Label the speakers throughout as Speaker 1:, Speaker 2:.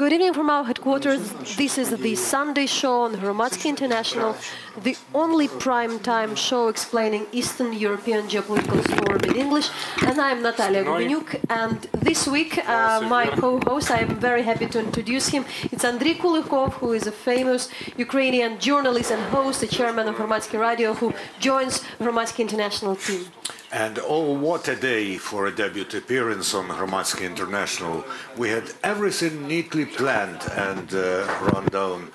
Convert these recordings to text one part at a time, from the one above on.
Speaker 1: Good evening from our headquarters. This is the Sunday show on Hromadske International, the only prime time show explaining Eastern European geopolitical storm in English. And I'm Natalia Gumenyuk. And this week, uh, my co-host, I am very happy to introduce him. It's Andriy Kulikov, who is a famous Ukrainian journalist and host, the chairman of Hromadske Radio, who joins Hromadske International team.
Speaker 2: And oh, what a day for a debut appearance on Hromadske International. We had everything neatly planned and uh, run down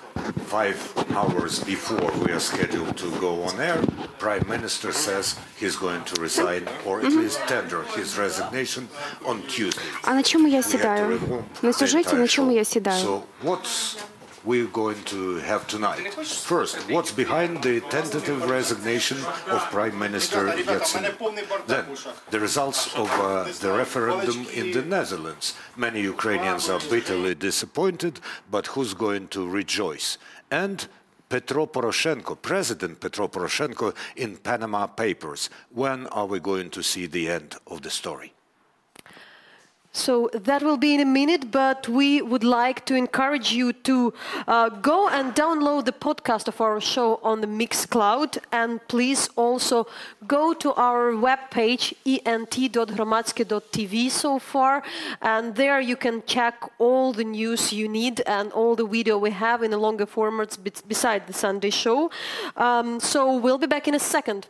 Speaker 2: five hours before we are scheduled to go on air. Prime Minister says he's going to resign or at least tender his resignation on Tuesday.
Speaker 3: А на чому я
Speaker 2: We had to
Speaker 3: сідаю?
Speaker 2: remove
Speaker 3: На
Speaker 2: the
Speaker 3: сюжеті
Speaker 2: entire
Speaker 3: на чому
Speaker 2: show.
Speaker 3: я сідаю?
Speaker 2: So what's we're going to have tonight? First, what's behind the tentative resignation of Prime Minister Yatsenyuk? Then, the results of uh, the referendum in the Netherlands. Many Ukrainians are bitterly disappointed, but who's going to rejoice? And Petro Poroshenko, President Petro Poroshenko in Panama Papers. When are we going to see the end of the story?
Speaker 1: So that will be in a minute, but we would like to encourage you to uh, go and download the podcast of our show on the Mixcloud, and please also go to our webpage int.hromadske.tv so far, and there you can check all the news you need and all the video we have in a longer formats beside the Sunday show. Um, so we'll be back in a second.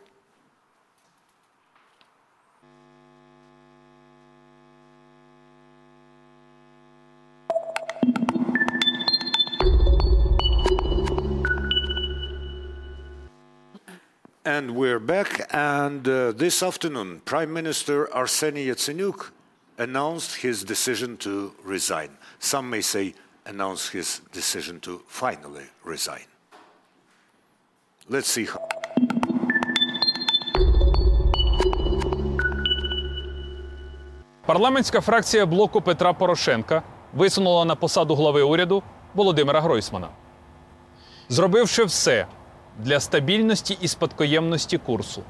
Speaker 2: And we're back, and uh, this afternoon, Prime Minister Arseny Yatsenyuk announced his decision to resign. Some may say announced his decision to finally resign. Let's see how.
Speaker 4: Парламентська фракція блоку Петра Порошенка висунула на посаду глави уряду Володимира Гройсмана. Зробивши все для стабільності і спадкоємності курсу,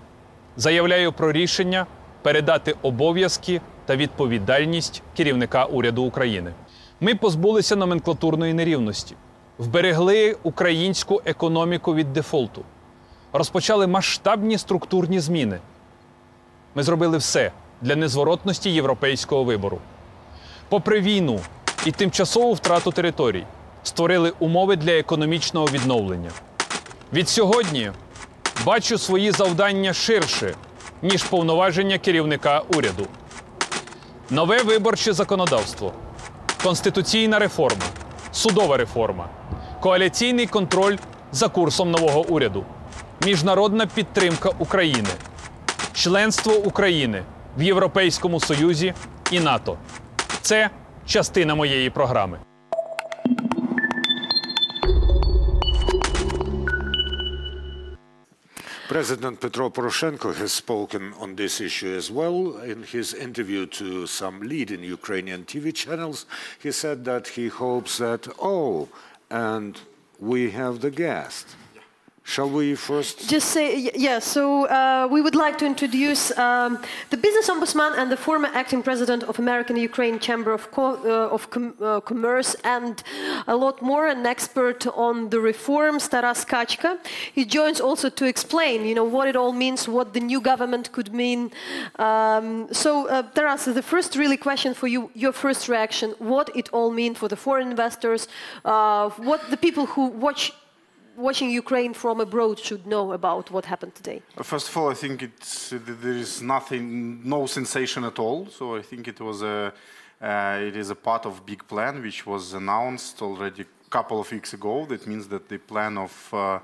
Speaker 4: заявляю про рішення передати обов'язки та відповідальність керівника уряду України. Ми позбулися номенклатурної нерівності, вберегли українську економіку від дефолту, розпочали масштабні структурні зміни. Ми зробили все для незворотності європейського вибору. Попри війну і тимчасову втрату територій, створили умови для економічного відновлення. Від сьогодні бачу свої завдання ширше, ніж повноваження керівника уряду. Нове виборче законодавство, конституційна реформа, судова реформа, коаліційний контроль за курсом нового уряду, міжнародна підтримка України, членство України в Європейському Союзі і НАТО. Це частина моєї програми.
Speaker 2: President Petro Poroshenko has spoken on this issue as well. In his interview to some leading Ukrainian TV channels, he said that he hopes that, oh, and we have the guest. Shall we first?
Speaker 1: Just say, yeah, so uh, we would like to introduce um, the business ombudsman and the former acting president of American Ukraine Chamber of, Co- uh, of Com- uh, Commerce and a lot more, an expert on the reforms, Taras Kachka. He joins also to explain, you know, what it all means, what the new government could mean. Um, so, uh, Taras, the first really question for you, your first reaction, what it all means for the foreign investors, uh, what the people who watch watching Ukraine from abroad should know about what happened today?
Speaker 5: First of all, I think it's, uh, there is nothing, no sensation at all. So I think it was a, uh, it is a part of big plan which was announced already a couple of weeks ago. That means that the plan of uh,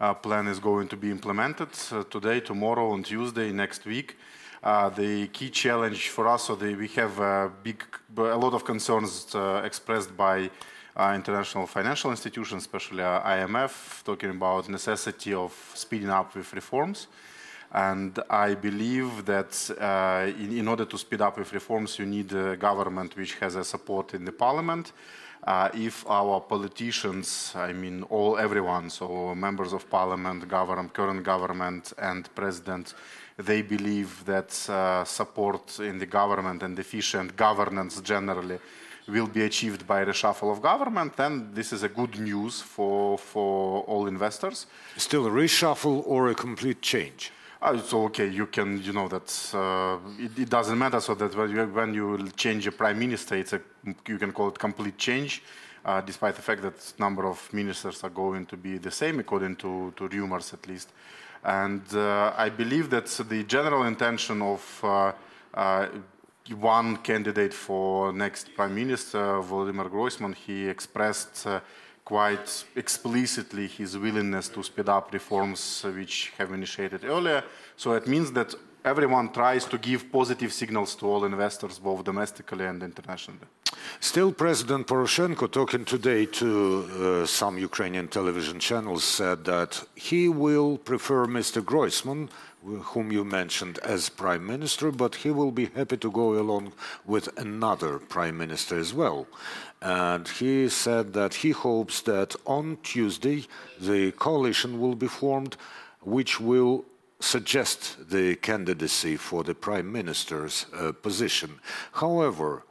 Speaker 5: uh, plan is going to be implemented uh, today, tomorrow, on Tuesday, next week. Uh, the key challenge for us, so the, we have a big, a lot of concerns expressed by international financial institutions, especially uh, IMF, talking about necessity of speeding up with reforms. And I believe that uh, in, in order to speed up with reforms, you need a government which has a support in the parliament. Uh, if our politicians, I mean all everyone, so members of parliament, government, current government, and president, they believe that uh, support in the government and efficient governance generally will be achieved by reshuffle of government, then this is a good news for, for all investors.
Speaker 2: Still a reshuffle or a complete change?
Speaker 5: Uh, so okay, you can, you know, that uh, it, it, doesn't matter. So that when you, when you change a prime minister, it's a, you can call it complete change, uh, despite the fact that number of ministers are going to be the same, according to, to rumors at least. And uh, I believe that the general intention of uh, uh, one candidate for next prime minister, Volodymyr Groysman, he expressed quite explicitly his willingness to speed up reforms which have initiated earlier. So it means that everyone tries to give positive signals to all investors, both domestically and internationally.
Speaker 2: Still, President Poroshenko, talking today to uh, some Ukrainian television channels, said that he will prefer Mr. Groysman, whom you mentioned, as prime minister, but he will be happy to go along with another prime minister as well. And he said that he hopes that on Tuesday the coalition will be formed, which will suggest the candidacy for the prime minister's uh, position. However,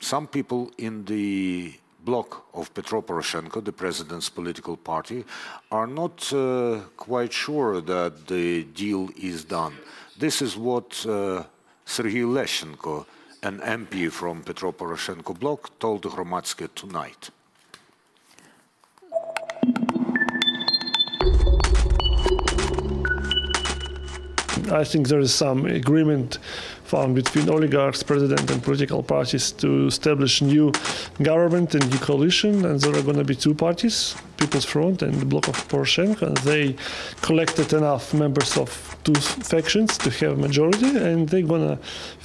Speaker 2: some people in the bloc of Petro Poroshenko, the president's political party, are not uh, quite sure that the deal is done. This is what uh, Sergei Leshchenko an MP from Petro Poroshenko bloc told Hromadske tonight.
Speaker 3: I think there is some agreement found between oligarchs, president, and political parties to establish new government and new coalition. And there are going to be two parties, People's Front and the bloc of Poroshenko. And they collected enough members of two factions to have a majority, and they're going to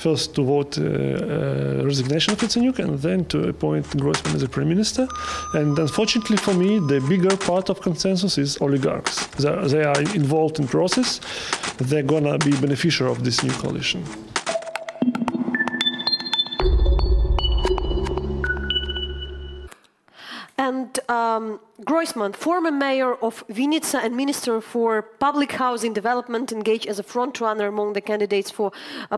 Speaker 3: first to vote uh, uh, resignation of Yatsenyuk and then to appoint Groysman as a prime minister. And unfortunately for me, the bigger part of consensus is oligarchs. They are, they are involved in process. They're going to be beneficiary of this new coalition.
Speaker 1: And um, Groysman, former mayor of Vinnytsia and minister for public housing development, engaged as a frontrunner among the candidates for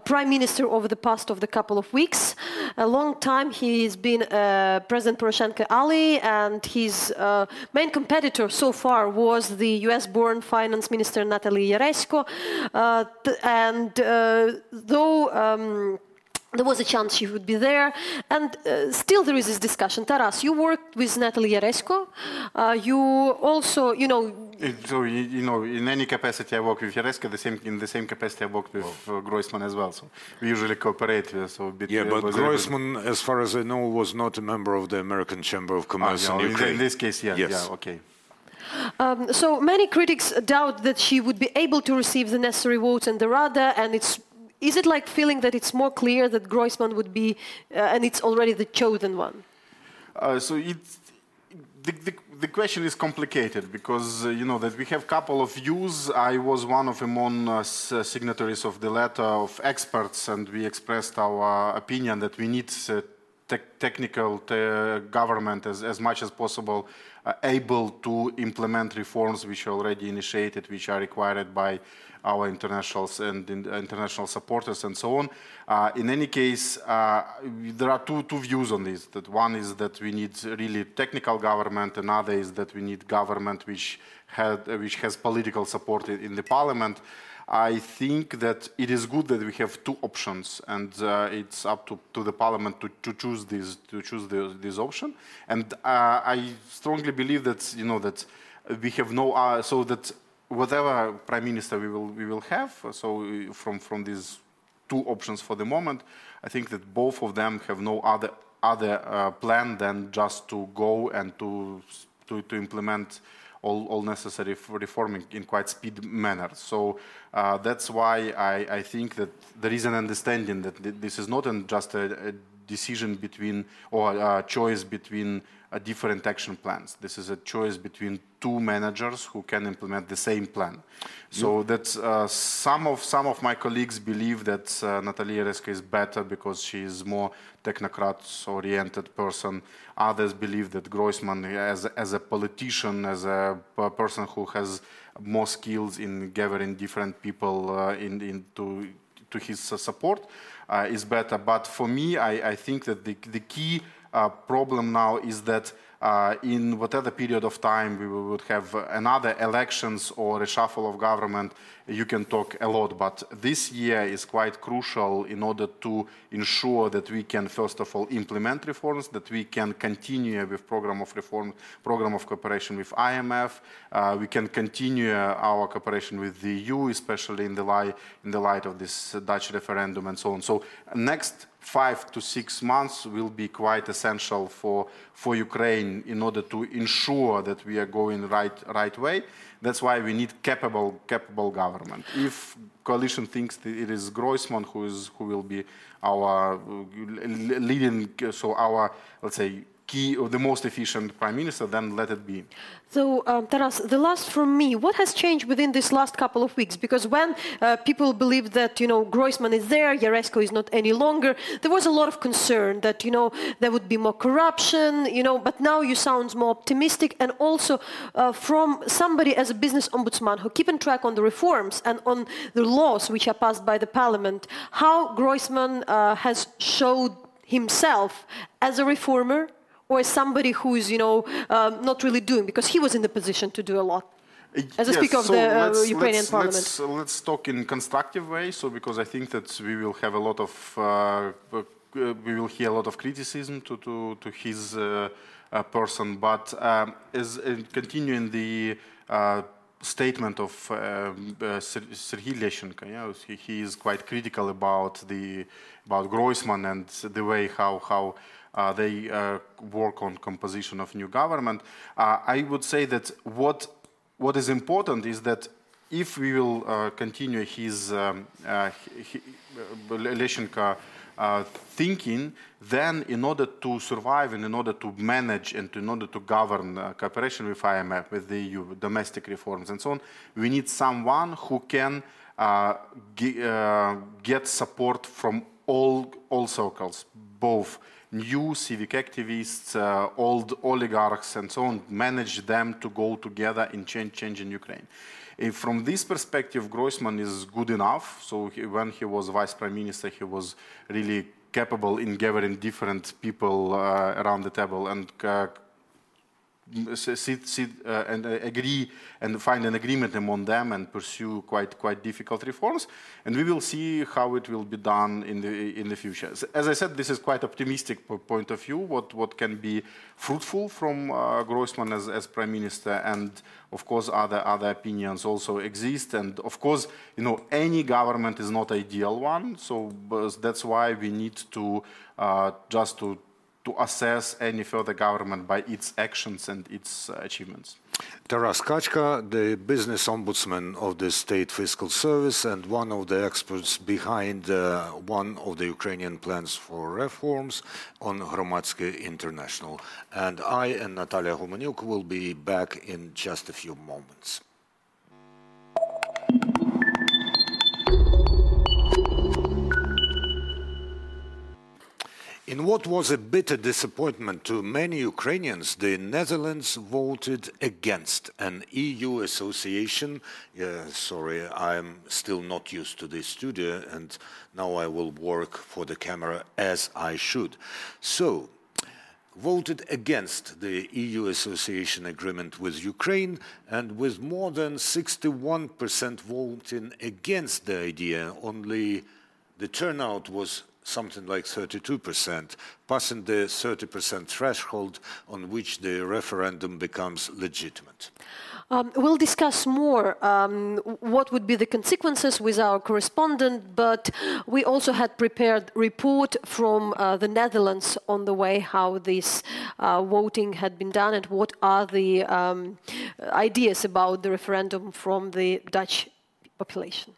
Speaker 1: prime minister over the past of the couple of weeks. A long time he's been uh, President Poroshenko ally, and his uh, main competitor so far was the U.S.-born finance minister Natalie Jaresko. Uh, and uh, though um, there was a chance she would be there. And uh, still there is this discussion. Taras, you worked with Natalie Jaresko. Uh, you also, you know...
Speaker 5: So, you know, in any capacity I work with Jaresko, the same, in the same capacity I worked with uh, Groysman as well. So we usually cooperate. Uh, so
Speaker 2: bit, yeah, but Groysman, as far as I know, was not a member of the American Chamber of Commerce
Speaker 5: ah,
Speaker 2: yeah, in Ukraine.
Speaker 5: In this case, yeah, yes. yeah, okay.
Speaker 1: Um, so many critics doubt that she would be able to receive the necessary votes in the Rada, and it's is it like feeling that it's more clear that Groysman would be, uh, and it's already the chosen one?
Speaker 5: Uh, so it's, the, the, the, question is complicated because uh, you know that we have a couple of views. I was one of among uh, signatories of the letter of experts, and we expressed our opinion that we need uh, te technical te government as, as much as possible uh, able to implement reforms which are already initiated, which are required by our internationals and in, international supporters and so on. Uh, in any case, uh, there are two, two views on this. That one is that we need really technical government, another is that we need government which, had, which has political support in the parliament. I think that it is good that we have two options, and uh, it's up to, to the parliament to, to choose this to choose the, this option. And uh, I strongly believe that you know that we have no uh, so that whatever prime minister we will we will have, so from from these two options for the moment, I think that both of them have no other other uh, plan than just to go and to to, to implement all, all necessary reforming in quite speed manner. So uh, that's why I, I, think that there is an understanding that this is not just a, a decision between or a choice between uh, different action plans. This is a choice between two managers who can implement the same plan. So that uh, some of some of my colleagues believe that uh, Natalia Jaresko is better because she is more technocrat-oriented person. Others believe that Groysman, as as a politician, as a person who has more skills in gathering different people uh, in, into to his support Uh, is better. But for me, I, I think that the, the key uh, problem now is that uh, in whatever period of time we would have another elections or a shuffle of government, you can talk a lot. But this year is quite crucial in order to ensure that we can, first of all, implement reforms, that we can continue with program of reform, program of cooperation with IMF. Uh, we can continue our cooperation with the EU, especially in the, light, in the light of this Dutch referendum and so on. So next five to six months will be quite essential for, for Ukraine in order to ensure that we are going right, right way. That's why we need capable, capable government. If coalition thinks that it is Groisman who, is, who will be our uh, leading, so our, let's say, key or the most efficient prime minister, then let it be.
Speaker 1: So, um, Taras, the last from me, what has changed within this last couple of weeks? Because when uh, people believed that, you know, Groisman is there, Jaresko is not any longer, there was a lot of concern that, you know, there would be more corruption, you know, but now you sound more optimistic and also uh, from somebody as a business ombudsman who keeping track on the reforms and on the laws which are passed by the parliament, how Groisman uh, has showed himself as a reformer or somebody who's, you know, um, not really doing, because he was in the position to do a lot. As a
Speaker 5: yes,
Speaker 1: speaker of
Speaker 5: so
Speaker 1: the uh,
Speaker 5: let's,
Speaker 1: Ukrainian
Speaker 5: let's,
Speaker 1: parliament.
Speaker 5: Let's, uh, let's, talk in constructive way. So because I think that we will have a lot of, uh, uh we will hear a lot of criticism to to, to his uh, uh person. But um, as continuing the statement of um, Serhiy Leshchenko, yeah, he, he, is quite critical about the about Groisman and the way how how uh, they uh, work on composition of new government. Uh, I would say that what what is important is that if we will uh, continue his um, uh, uh, thinking, then in order to survive and in order to manage and in order to govern uh, cooperation with IMF, with the EU, domestic reforms and so on, we need someone who can get support from all, all circles, both new civic activists, uh, old oligarchs, and so on, manage them to go together in change, change in Ukraine. If from this perspective, Groisman is good enough. So he, when he was vice prime minister, he was really capable in gathering different people uh, around the table and uh, sit, sit uh, and uh, agree and find an agreement among them and pursue quite quite difficult reforms. And we will see how it will be done in the in the future. As I said, this is quite optimistic point of view. What what can be fruitful from uh, Groisman as, as prime minister, and of course other other opinions also exist. And of course, you know, any government is not ideal one. So that's why we need to uh, just to to assess any further government by its actions and its uh, achievements.
Speaker 2: Taras Kachka, the business ombudsman of the State Fiscal Service and one of the experts behind uh, one of the Ukrainian plans for reforms on Hromadske International. And I and Natalia Humaniuk will be back in just a few moments. In what was a bitter disappointment to many Ukrainians, the Netherlands voted against an EU association. Sorry, I'm still not used to this studio, and now I will work for the camera as I should. So, voted against the EU association agreement with Ukraine, and with more than 61% voting against the idea, only the turnout was something like 32%, passing the 30% threshold on which the referendum becomes legitimate.
Speaker 1: Um, we'll discuss more um, what would be the consequences with our correspondent, but we also had prepared report from uh, the Netherlands on the way how this uh, voting had been done and what are the um, ideas about the referendum from the Dutch population.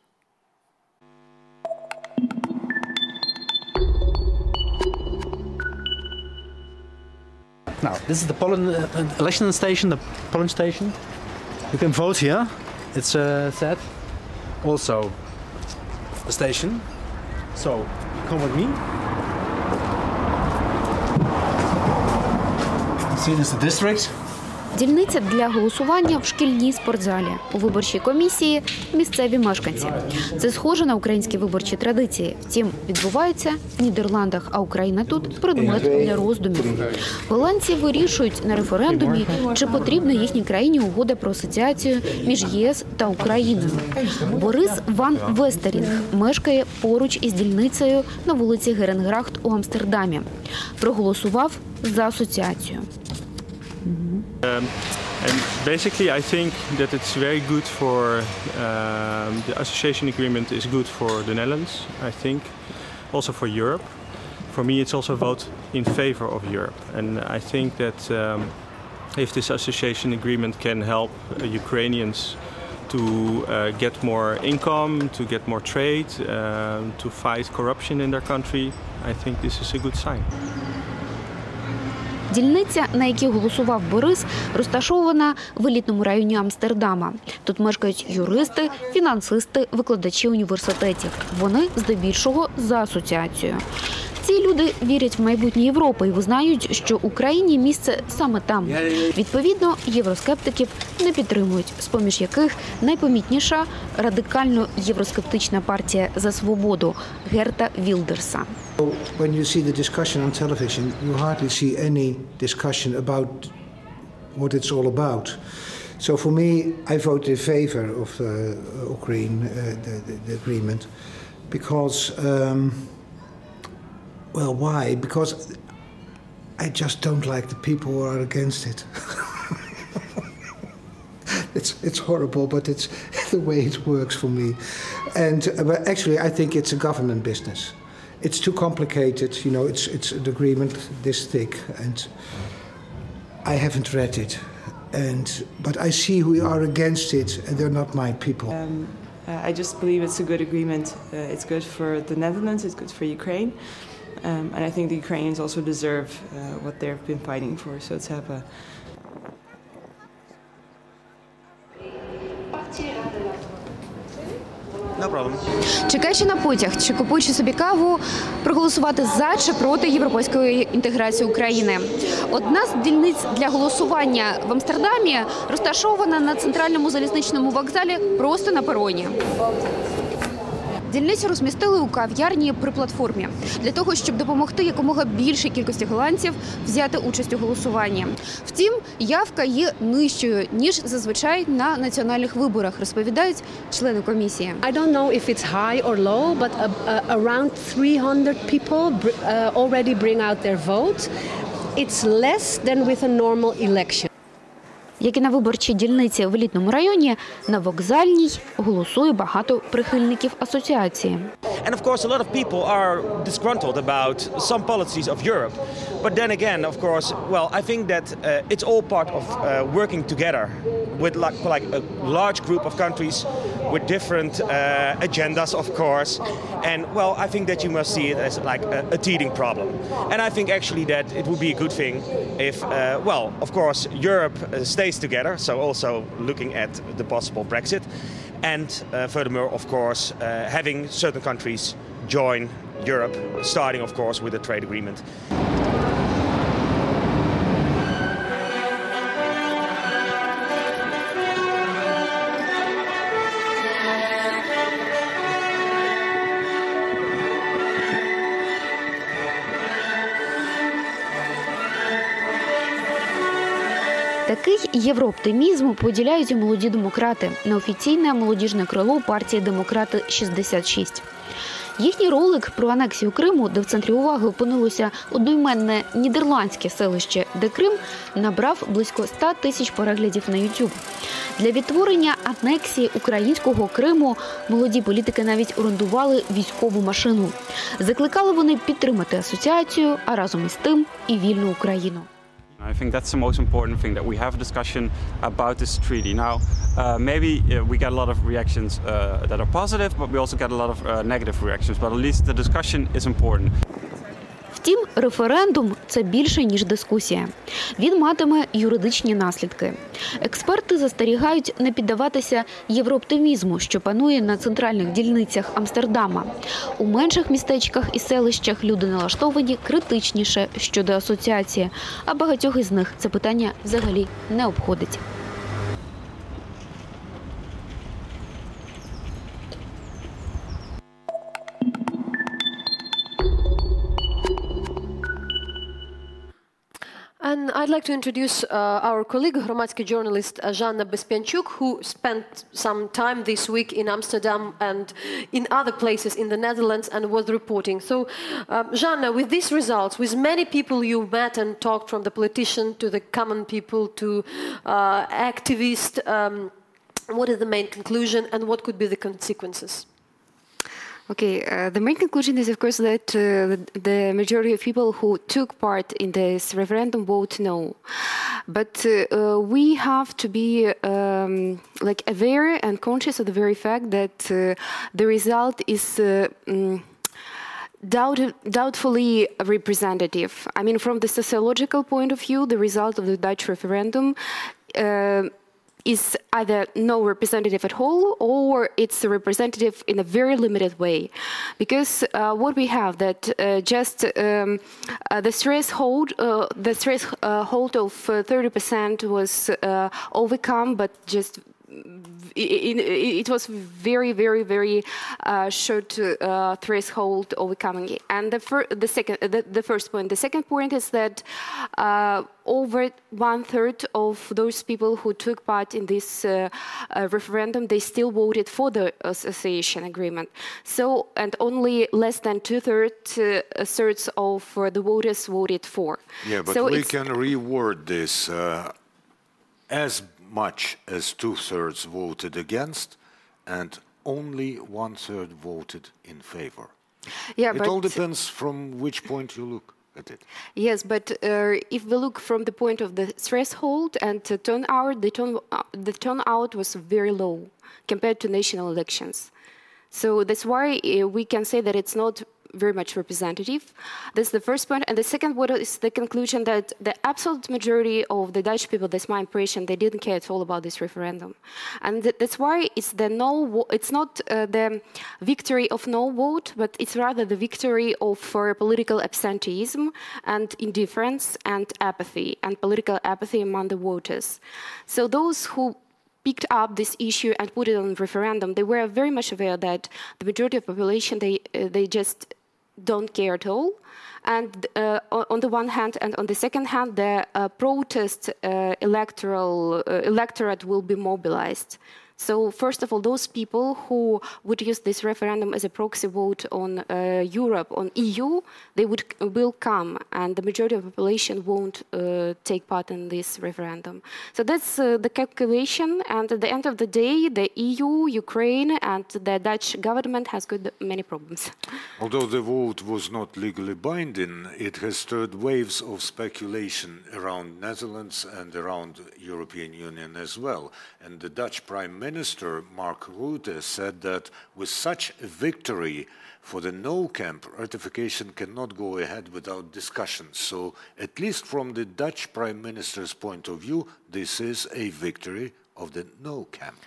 Speaker 6: Now, this is the pollen uh, election station, the polling station. You can vote here. It's uh, set. Also, the station. So, come with me. See, this is the district.
Speaker 7: Дільниця для голосування в шкільній спортзалі. У виборчій комісії місцеві мешканці. Це схоже на українські виборчі традиції. Втім, відбувається в Нідерландах, а Україна тут предмет для роздумів. Голландці вирішують на референдумі, чи потрібна їхній країні угода про асоціацію між ЄС та Україною. Борис Ван Вестерінг мешкає поруч із дільницею на вулиці Геренграхт у Амстердамі. Проголосував за асоціацію.
Speaker 8: And basically, I think that it's very good for um, the association agreement is good for the Netherlands. I think also for Europe. For me, it's also a vote in favor of Europe, and I think that um, if this association agreement can help uh, Ukrainians to uh, get more income, to get more trade, um, to fight corruption in their country, I think this is a good sign.
Speaker 7: Дільниця, на якій голосував Борис, розташована в елітному районі Амстердама. Тут мешкають юристи, фінансисти, викладачі університетів. Вони здебільшого за асоціацію. Ці люди вірять в майбутнє Європи і визнають, що Україні місце саме там. Відповідно, євроскептиків не підтримують, з поміж яких найпомітніша радикально євроскептична партія за свободу Герта Вілдерса.
Speaker 9: When you see the discussion on television, you hardly see any discussion about what it's all about. So for me, I vote in favor of uh, Ukraine, uh, the, the, the agreement, because, um, well, why? Because I just don't like the people who are against it. it's it's horrible, but it's the way it works for me. And uh, but actually, I think it's a government business. It's too complicated. You know, it's it's an agreement this thick, and I haven't read it. And but I see who are against it, and they're not my people.
Speaker 10: Um, uh, I just believe it's a good agreement. Uh, it's good for the Netherlands. It's good for Ukraine. Um, and I think the Ukrainians also deserve uh, what they've been fighting for. So to have a
Speaker 7: Чекаючи на потяг чи купуючи собі каву, проголосувати за чи проти європейської інтеграції України. Одна з дільниць для голосування в Амстердамі розташована на центральному залізничному вокзалі просто на пероні. Дільницю розмістили у кав'ярні при платформі для того, щоб допомогти якомога більшій кількості голландців взяти участь у голосуванні. Втім, явка є нижчою ніж зазвичай на національних виборах, розповідають члени комісії.
Speaker 11: I don't know if it's high or low, but uh, uh, around 300 people uh, already bring out their vote. It's less than with a normal election.
Speaker 7: Як і на виборчій дільниці в елітному районі, на вокзальній голосує багато прихильників асоціації.
Speaker 12: And of course, a lot of people are disgruntled about some policies of Europe. But then again, of course, well, I think that uh, it's all part of uh, working together with like, like a large group of countries with different uh, agendas, of course. And well, I think that you must see it as like a, a teething problem. And I think actually that it would be a good thing if, uh, well, of course, Europe uh, together. So also looking at the possible Brexit. And uh, furthermore, of course, uh, having certain countries join Europe, starting, of course, with a trade agreement.
Speaker 7: Такий поділяють і молоді демократи, неофіційне молодіжне крило партії Демократи 66 Їхній ролик про анексію Криму, де в центрі уваги опинилося одноіменне нідерландське селище, де Крим набрав близько 100 тисяч переглядів на YouTube. Для відтворення анексії українського Криму молоді політики навіть орендували військову машину. Закликали вони підтримати асоціацію, а разом із тим і вільну Україну.
Speaker 13: I think that's the most important thing that we have a discussion about this treaty. Now, uh, maybe uh, we get a lot of reactions uh, that are positive, but we also get a lot of uh, negative reactions. But at least the discussion is important.
Speaker 7: Втім, референдум це більше ніж дискусія. Він матиме юридичні наслідки. Експерти застерігають не піддаватися єврооптимізму, що панує на центральних дільницях Амстердама. У менших містечках і селищах люди налаштовані критичніше щодо асоціації, а багатьох із них це питання взагалі не обходить.
Speaker 1: And I'd like to introduce uh, our colleague, Hromadske journalist uh, Zhanna Bezpiatchuk, who spent some time this week in Amsterdam and in other places in the Netherlands and was reporting. So, um, Zhanna, with these results, with many people you met and talked from the politician to the common people to uh, activists, um, what is the main conclusion and what could be the consequences?
Speaker 14: Okay, uh, the main conclusion is, of course, that uh, the majority of people who took part in this referendum vote no. But uh, we have to be um, like aware and conscious of the very fact that uh, the result is. Mm, Doubt, doubtfully representative. I mean, from the sociological point of view, the result of the Dutch referendum uh, is either no representative at all or it's a representative in a very limited way. Because uh, what we have that uh, just um, uh, the threshold uh, the threshold uh, of 30% uh, was overcome but just it, it, was very, very, very uh, short uh, threshold overcoming. And the, fir- the second, the, the, first point. The second point is that uh, over one third of those people who took part in this uh, uh, referendum, they still voted for the association agreement. So, and only less than two thirds uh, thirds of the voters voted for.
Speaker 2: Yeah, but
Speaker 14: so
Speaker 2: we can reword this as much as two thirds voted against, and only one third voted in favor.
Speaker 14: Yeah,
Speaker 2: it all depends from which point you look. At it.
Speaker 14: Yes, but uh, if we look from the point of the threshold and the turnout, the, turn, uh, the turnout was very low compared to national elections. So that's why uh, we can say that it's not very much representative. That's the first point. And the second point is the conclusion that the absolute majority of the Dutch people, that's my impression, they didn't care at all about this referendum. And that's why it's the no, it's not uh, the victory of no vote, but it's rather the victory of political absenteeism and indifference and apathy, and political apathy among the voters. So those who picked up this issue and put it on referendum, they were very much aware that the majority of population they uh, they just don't care at all. And uh, on the one hand, and on the second hand, the uh, protest uh, electoral uh, electorate will be mobilized. So first of all, those people who would use this referendum as a proxy vote on uh, Europe, on EU, they would will come, and the majority of the population won't uh, take part in this referendum. So that's uh, the calculation, and at the end of the day, the EU, Ukraine, and the Dutch government has got many problems.
Speaker 2: Although the vote was not legally binding, it has stirred waves of speculation around Netherlands and around European Union as well. And the Dutch Prime Minister Minister Mark Rutte said that with such a victory for the no camp, ratification cannot go ahead without discussion. So, at least from the Dutch Prime Minister's point of view, this is a victory of the no camp.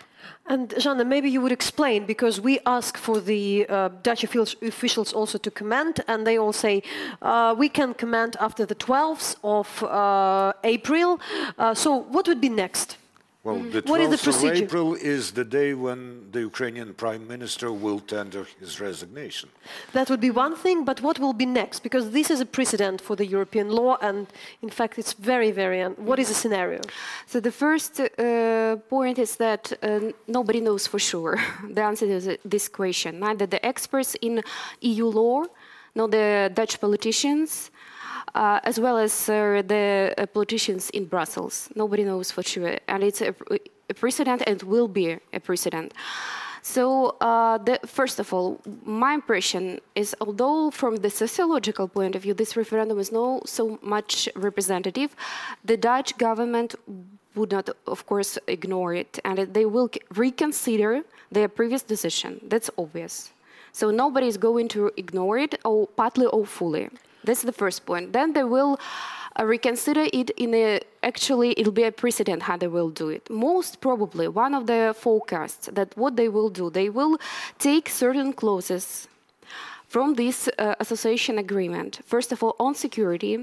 Speaker 1: And Zhanna, maybe you would explain because we ask for the uh, Dutch officials also to comment, and they all say uh, we can comment after the 12th of uh, April. Uh, so, what would be next?
Speaker 2: Well, the 12th of April is the day when the Ukrainian Prime Minister will tender his resignation.
Speaker 1: That would be one thing, but what will be next? Because this is a precedent for the European law, and in fact, it's very, very. Un- what is the scenario?
Speaker 14: So the first uh, point is that uh, nobody knows for sure the answer to this question. Neither the experts in EU law, nor the Dutch politicians, uh, as well as uh, the uh, politicians in Brussels. Nobody knows for sure, and it's a, a precedent and will be a precedent. So, uh, the, first of all, my impression is although from the sociological point of view, this referendum is not so much representative, the Dutch government would not, of course, ignore it, and they will reconsider their previous decision. That's obvious. So nobody is going to ignore it, or partly or fully. That's the first point. Then they will uh, reconsider it in a actually it'll be a precedent how they will do it most probably one of the forecasts that what they will do they will take certain clauses from this uh, association agreement. First of all, on security,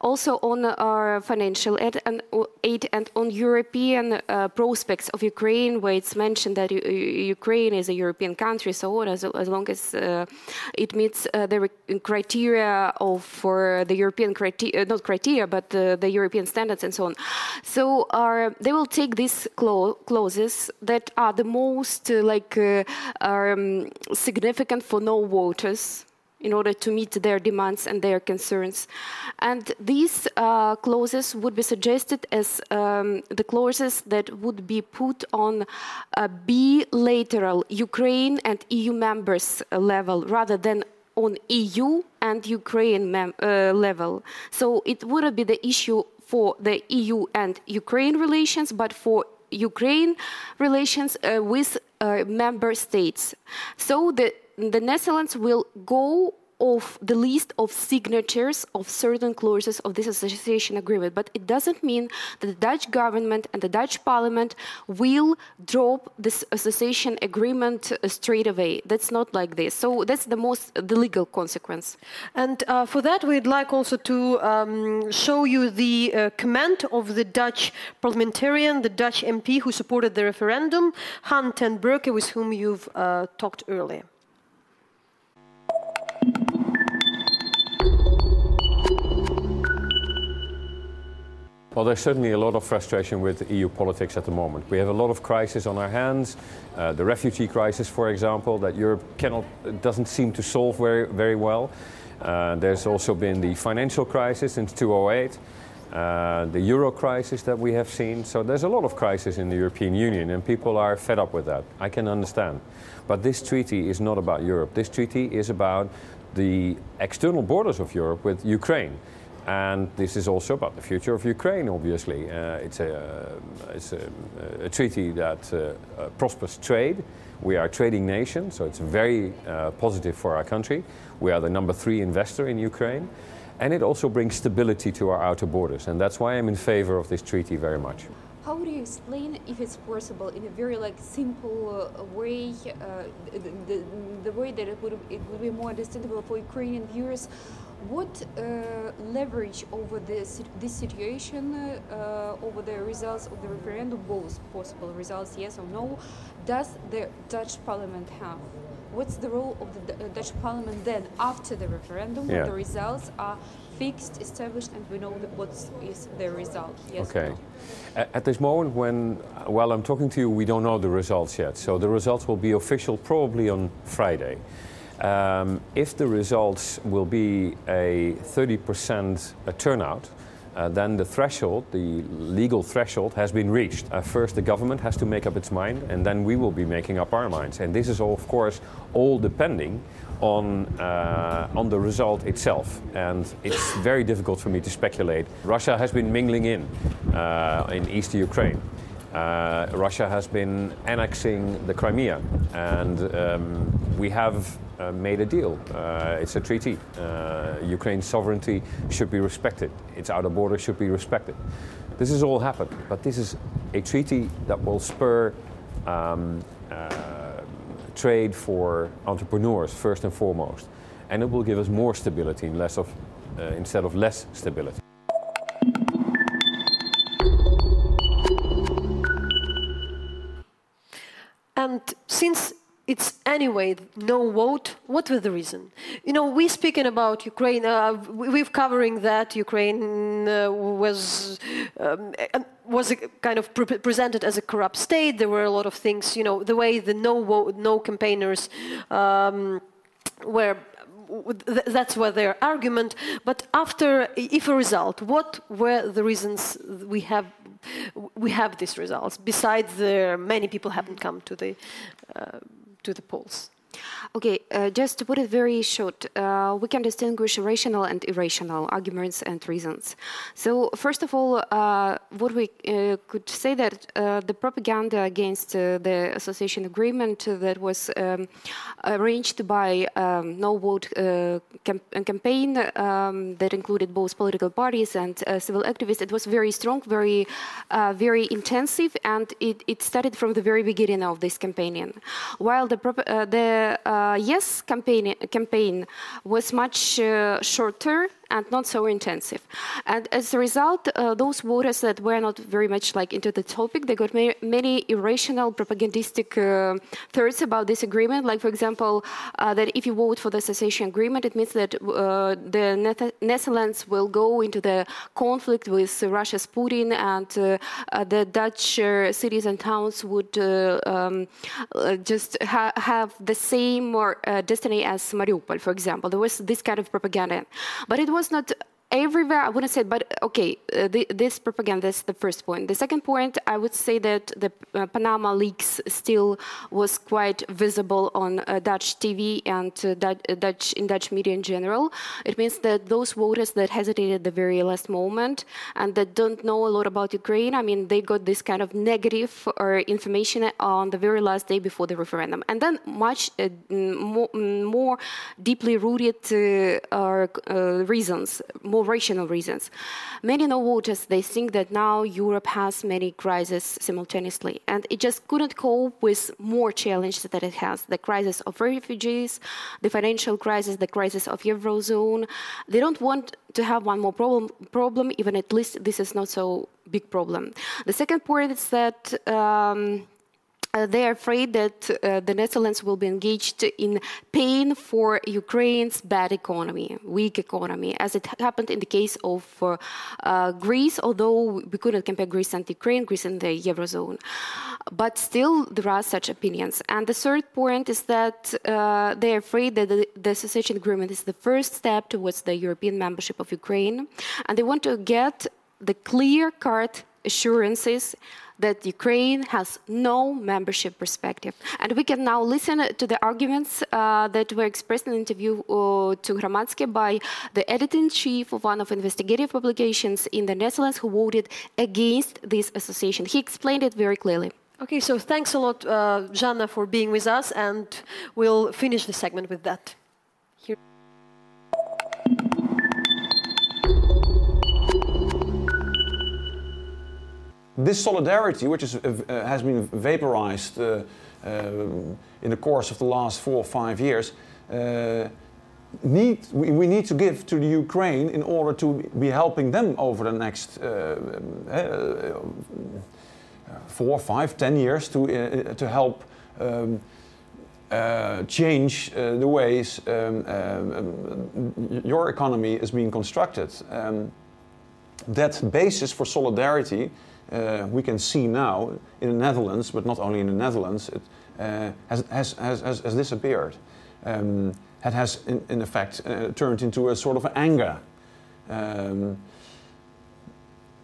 Speaker 14: also on our financial aid and, aid and on European uh, prospects of Ukraine, where it's mentioned that Ukraine is a European country, so on, as, as long as uh, it meets uh, the criteria of for the European criteria, uh, not criteria, but the European standards and so on. So they will take these clauses that are the most like um, significant for no voters in order to meet their demands and their concerns. And these uh, clauses would be suggested as um, the clauses that would be put on a bilateral Ukraine and EU members level rather than on EU and Ukraine uh, level. So it wouldn't be the issue for the EU and Ukraine relations, but for Ukraine relations uh, with uh, member states. So the the Netherlands will go off the list of signatures of certain clauses of this association agreement. But it doesn't mean that the Dutch government and the Dutch parliament will drop this association agreement uh, straight away. That's not like this. So that's the most the legal consequence.
Speaker 1: And uh, for that, we'd like also to um, show you the uh, comment of the Dutch parliamentarian, the Dutch MP who supported the referendum, Han ten Broeke, with whom you've uh, talked earlier.
Speaker 15: Well, there's certainly a lot of frustration with EU politics at the moment. We have a lot of crises on our hands. Uh, the refugee crisis, for example, that Europe cannot, doesn't seem to solve very, very well. Uh, there's also been the financial crisis since 2008, uh, the euro crisis that we have seen. So there's a lot of crisis in the European Union, and people are fed up with that. I can understand. But this treaty is not about Europe. This treaty is about the external borders of Europe with Ukraine. And this is also about the future of Ukraine, obviously. Uh, it's a, uh, it's a, a treaty that uh, uh, prospers trade. We are a trading nation, so it's very uh, positive for our country. We are the number three investor in Ukraine. And it also brings stability to our outer borders. And that's why I'm in favor of this treaty very much.
Speaker 16: How would you explain, if it's possible, in a very like simple uh, way, the, the, the, way that it would, it would be more understandable for Ukrainian viewers, what uh, leverage over this, this situation, uh, over the results of the referendum, both possible results, yes or no, does the Dutch parliament have? What's the role of the D uh, Dutch parliament then after the referendum, yeah. when the results are fixed, established, and we know what is the result?
Speaker 15: Yes okay. No? At this moment, when while I'm talking to you, we don't know the results yet. So the results will be official probably on Friday. Um, if the results will be a 30% turnout, uh, then the threshold, the legal threshold, has been reached. Uh, first, the government has to make up its mind, and then we will be making up our minds. And this is, all, of course, all depending on, uh, on the result itself. And it's very difficult for me to speculate. Russia has been mingling in uh, in East Ukraine. Uh, Russia has been annexing the Crimea, and um, we have uh, made a deal. Uh, it's a treaty. Uh, Ukraine's sovereignty should be respected. Its outer border should be respected. This has all happened, but this is a treaty that will spur um, uh, trade for entrepreneurs first and foremost, and it will give us more stability less of, uh, instead of less stability.
Speaker 1: And since it's anyway no vote, what was the reason? You know, we're speaking about Ukraine, uh, we've covering that Ukraine uh, was um, was kind of pre presented as a corrupt state. There were a lot of things, you know, the way the no vote, no campaigners um, were that's what their argument. But after, if a result, what were the reasons we have we have these results, besides the many people haven't come to the, uh, to the polls.
Speaker 14: Okay, uh, just to put it very short, uh, we can distinguish rational and irrational arguments and reasons. So, first of all, uh, what we uh, could say that uh, the propaganda against uh, the association agreement that was um, arranged by um, no vote cam campaign um, that included both political parties and civil activists, it was very strong, very, very intensive, and it, it, started from the very beginning of this campaigning. While the, the uh, yes campaign, campaign was much uh, shorter and not so intensive. And as a result, uh, those voters that were not very much like into the topic, they got many, many irrational propagandistic uh, thoughts about this agreement. Like, for example, uh, that if you vote for the association agreement, it means that uh, the Netherlands will go into the conflict with Russia's Putin, and uh, uh, the Dutch cities and towns would um, just ha have the same or, destiny as Mariupol, for example. There was this kind of propaganda, but it was was not everywhere i wouldn't say but okay uh, the, this propaganda is the first point. The second point i would say that the uh, panama leaks still was quite visible on uh, dutch tv and uh, uh, dutch in dutch media in general. It means that those voters that hesitated at the very last moment and that don't know a lot about ukraine i mean they got this kind of negative or information on the very last day before the referendum. And then much uh, more, more, deeply rooted reasons more more rational reasons. Many voters they think that now Europe has many crises simultaneously, and it just couldn't cope with more challenges that it has: the crisis of refugees, the financial crisis, the crisis of eurozone. They don't want to have one more problem. Problem, even at least this is not so big problem. The second point is that. Um, uh, they are afraid that uh, the Netherlands will be engaged in paying for Ukraine's bad economy, weak economy, as it happened in the case of uh, uh Greece, although we couldn't compare Greece and Ukraine, Greece and the Eurozone. But still, there are such opinions. And the third point is that uh, they are afraid that the, the association agreement is the first step towards the European membership of Ukraine, and they want to get the clear cut assurances that Ukraine has no membership perspective. And we can now listen to the arguments uh, that were expressed in an interview uh, to Hromadske by the editor-in-chief of one of investigative publications in the Netherlands who voted against this association. He explained it very clearly.
Speaker 1: Okay, so thanks a lot, uh, Zhanna, for being with us, and we'll finish the segment with that.
Speaker 17: This solidarity, which is, uh, uh, has been vaporized uh, in the course of the last four or five years, need, we, we, need to give to the Ukraine in order to be helping them over the next four, five, ten years to, to help um, uh, change uh, the ways um, um, your economy is being constructed. Um, that basis for solidarity uh, we can see now in the Netherlands, but not only in the Netherlands, it uh, has, has, has, has, disappeared. Um, it has, in, in effect, uh, turned into a sort of anger. Um,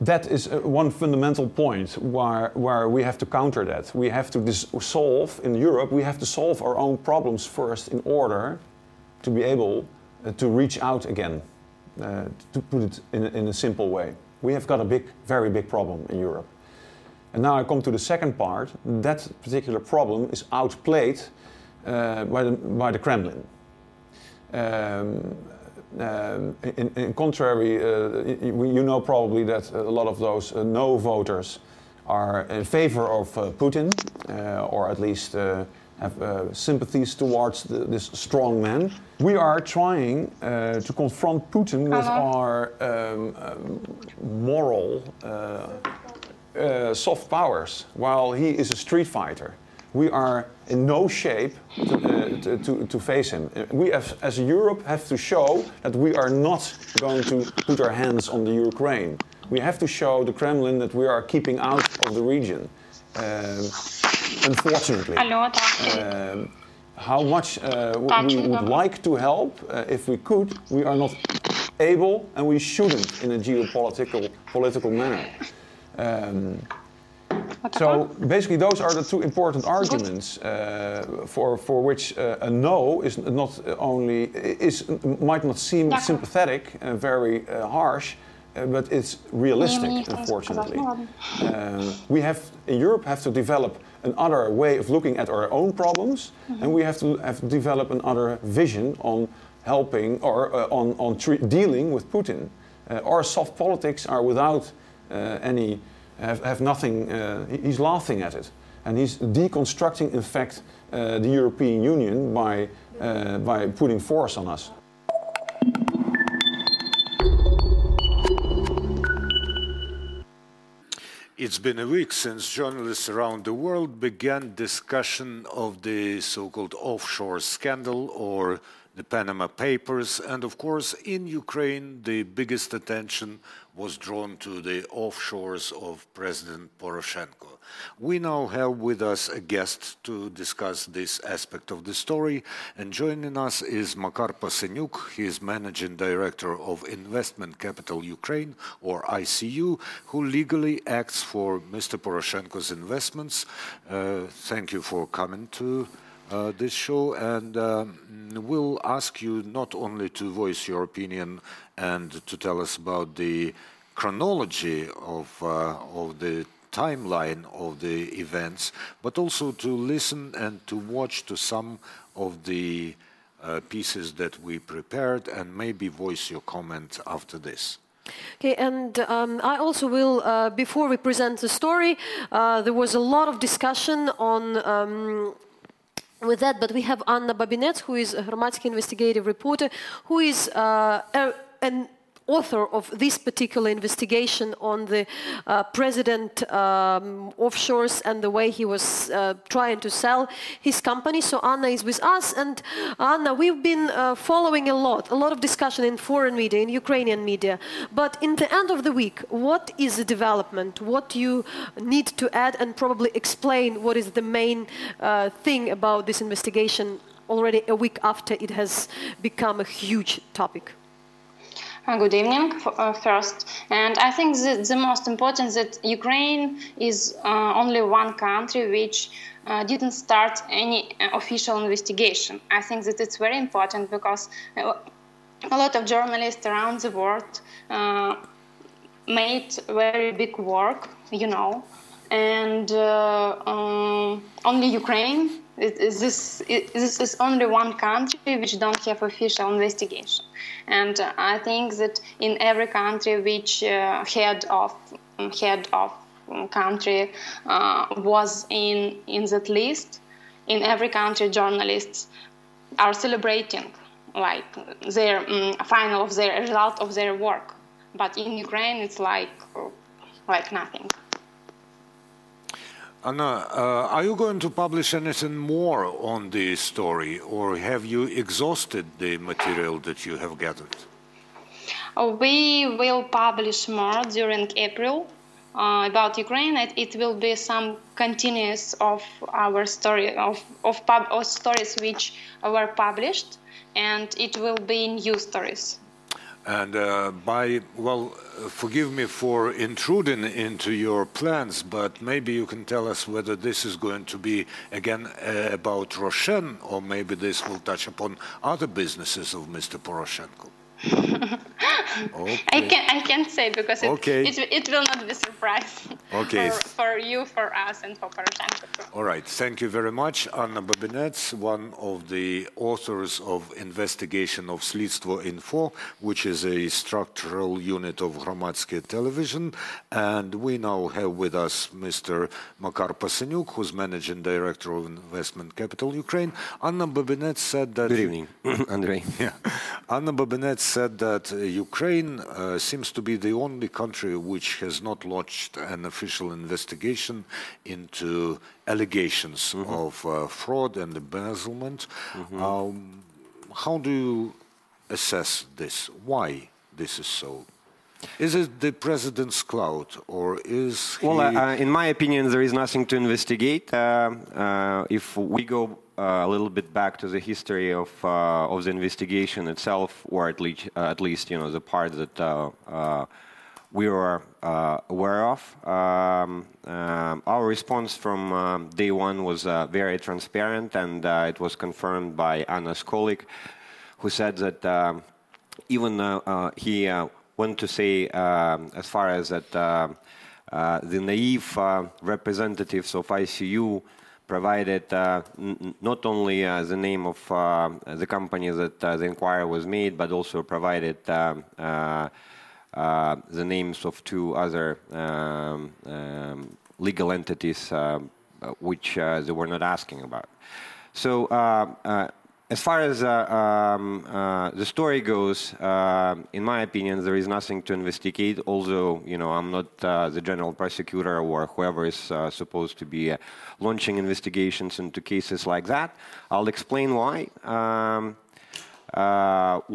Speaker 17: that is uh, one fundamental point where, where we have to counter that. We have to solve, in Europe, we have to solve our own problems first in order to be able uh, to reach out again, uh, to put it in, in a simple way we have got a big, very big problem in Europe. And now I come to the second part. That particular problem is outplayed uh, by, the, by the Kremlin. Um, um, in, in, contrary, uh, you know probably that a lot of those uh, no voters are in favor of uh, Putin, uh, or at least uh, have uh, sympathies towards the, this strong man. We are trying uh, to confront Putin with our um, um, moral uh, uh, soft powers, while he is a street fighter. We are in no shape to, uh, to, to, to, face him. We, have, as Europe, have to show that we are not going to put our hands on the Ukraine. We have to show the Kremlin that we are keeping out of the region. Um, unfortunately. Um, how much uh, we would like to help, uh, if we could, we are not able and we shouldn't in a geopolitical political manner. Um, So basically, those are the two important arguments uh, for for which uh, a no is not only is might not seem sympathetic and very uh, harsh, uh, but it's realistic. Unfortunately, uh, we have in Europe have to develop another way of looking at our own problems, and we have to have to develop another vision on helping or uh, on on dealing with Putin. our soft politics are without any have, have nothing, uh, he's laughing at it. And he's deconstructing, in fact, uh, the European Union by, uh, by putting force on us.
Speaker 2: It's been a week since journalists around the world began discussion of the so-called offshore scandal or the Panama Papers, and of course, in Ukraine, the biggest attention was drawn to the offshores of President Poroshenko. We now have with us a guest to discuss this aspect of the story, and joining us is Makar Paseniuk. He is Managing Director of Investment Capital Ukraine, or ICU, who legally acts for Mr. Poroshenko's investments. Uh, thank you for coming to uh, this show, and um, we'll ask you not only to voice your opinion and to tell us about the chronology of, uh, of the timeline of the events, but also to listen and to watch to some of the uh, pieces that we prepared and maybe voice your comment after this.
Speaker 1: Okay, and um, I also will, uh, before we present the story, uh, there was a lot of discussion on um, with that, but we have Anna Babinets, who is a Hromadske investigative reporter, who is uh, a, an author of this particular investigation on the uh, president um, offshores and the way he was uh, trying to sell his company. So Anna is with us, and Anna, we've been uh, following a lot, a lot of discussion in foreign media, in Ukrainian media. But in the end of the week, what is the development? What you need to add and probably explain what is the main uh, thing about this investigation already a week after it has become a huge topic?
Speaker 18: Uh, good evening uh, first. And I think the, the most important that Ukraine is uh, only one country which uh, didn't start any uh, official investigation. I think that it's very important because uh, a lot of journalists around the world made very big work, you know, and um, only Ukraine it, this, this is only one country which don't have official investigation. And I think that in every country which uh, head of head of country uh, was in in that list, in every country journalists are celebrating like their um, final of their result of their work. But in Ukraine, it's like like nothing.
Speaker 2: Anna, uh, are you going to publish anything more on the story, or have you exhausted the material that you have gathered?
Speaker 18: Uh, we will publish more during April uh, about Ukraine. It, it, will be some continuous of our story of of, pub, of stories which were published, and it will be new stories.
Speaker 2: And uh, by, well, forgive me for intruding into your plans, but maybe you can tell us whether this is going to be, again, uh, about Roshen, or maybe this will touch upon other businesses of Mr. Poroshenko
Speaker 18: okay. I can I can't say because it, okay. it, it will not be surprise okay. for, for you, for us, and for Poroshenko.
Speaker 2: All right, thank you very much, Anna Babinets, one of the authors of Investigation of Slidstvo Info, which is a structural unit of Hromadske television, and we now have with us Mr. Makar Paseniuk, who's managing director of Investment Capital Ukraine. Anna Babinets said that.
Speaker 19: Good evening, Andrei.
Speaker 2: Yeah, Anna Babinets said that uh, Ukraine uh, seems to be the only country which has not launched an official investigation into allegations mm -hmm. of uh, fraud and embezzlement. Mm -hmm. um, how do you assess this? Why this is so? Is it the president's clout, or is
Speaker 19: well? Uh, in my opinion, there is nothing to investigate. Uh, uh, if we go uh, a little bit back to the history of uh, of the investigation itself, or at least uh, at least you know the part that we were uh, aware of. Um, um, our response from um, day one was uh, very transparent, and uh, it was confirmed by Anna's colleague, who said that um, even uh, he went to say as far as that the naive representatives of ICU provided uh, not only uh, the name of uh, the company that the inquiry was made, but also provided the names of two other um, um, legal entities which they were not asking about. So as far as uh, um, uh, the story goes, uh, in my opinion, there is nothing to investigate. Although you know, I'm not uh, the general prosecutor or whoever is uh, supposed to be uh, launching investigations into cases like that. I'll explain why. Um,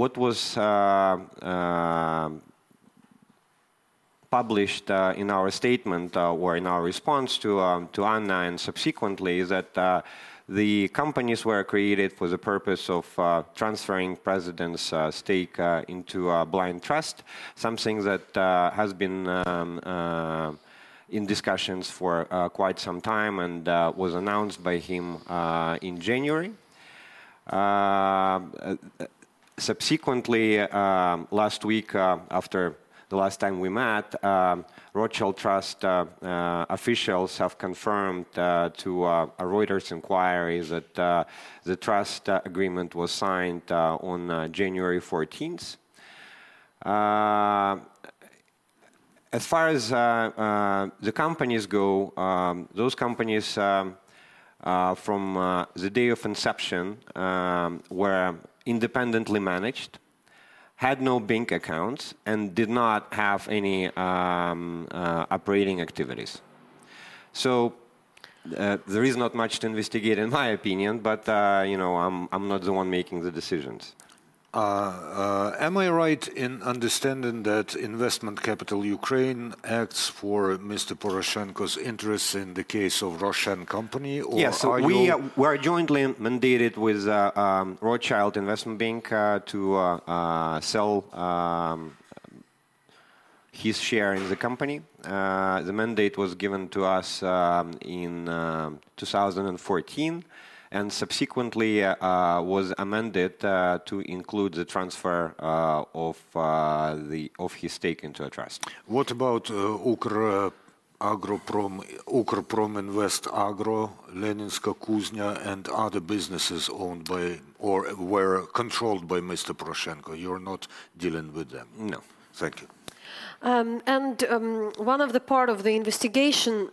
Speaker 19: what was published in our statement or in our response to um, to Anna and subsequently is that the companies were created for the purpose of uh, transferring president's uh, stake uh, into a blind trust, something that uh, has been um, uh, in discussions for uh, quite some time and was announced by him in January. subsequently, last week, after the last time we met, um, Rothschild Trust uh, uh, officials have confirmed uh, to a Reuters inquiry that the trust agreement was signed on January 14th. as far as the companies go, um, those companies um, from the day of inception um, were independently managed had no bank accounts and did not have any um, uh, operating activities. So uh, there is not much to investigate, in my opinion, but uh, you know, I'm, I'm not the one making the decisions.
Speaker 2: Uh, uh, am I right in understanding that Investment Capital Ukraine acts for Mr. Poroshenko's interests in the case of Roshen Company?
Speaker 19: Or yes, so we, you... uh, we are jointly mandated with uh, um, Rothschild Investment Bank uh, to uh, sell um, his share in the company. the mandate was given to us um, in 2014 and subsequently uh, uh, was amended uh, to include the transfer of the of his stake into a trust.
Speaker 2: What about Ukr? Agroprom, Ukrprom Invest Agro, Leninska Kuznia, and other businesses owned by or were controlled by Mr. Poroshenko. You're not dealing with them.
Speaker 19: No.
Speaker 2: Thank you.
Speaker 1: Um, and um, one of the part of the investigation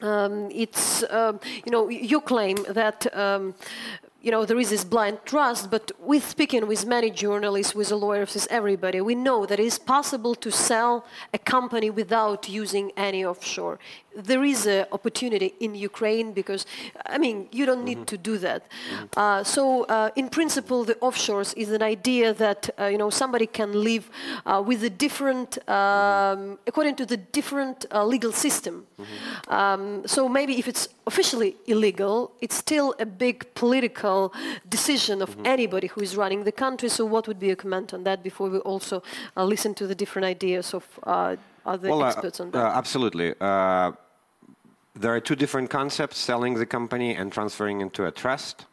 Speaker 1: um, it's, uh, you know, you claim that um, you know, there is this blind trust, but with speaking with many journalists, with lawyers, with everybody, we know that it is possible to sell a company without using any offshore. There is an opportunity in Ukraine because, I mean, you don't need mm -hmm. to do that. Mm -hmm. uh, so, uh, in principle, the offshores is an idea that, uh, you know, somebody can live uh, with a different, um, according to the different uh, legal system. Mm -hmm. um, so maybe if it's officially illegal, it's still a big political decision of mm -hmm. anybody who is running the country. So, what would be a comment on that before we also uh, listen to the different ideas of uh, other well, experts on that?
Speaker 19: Uh, absolutely. There are two different concepts selling the company and transferring into a trust.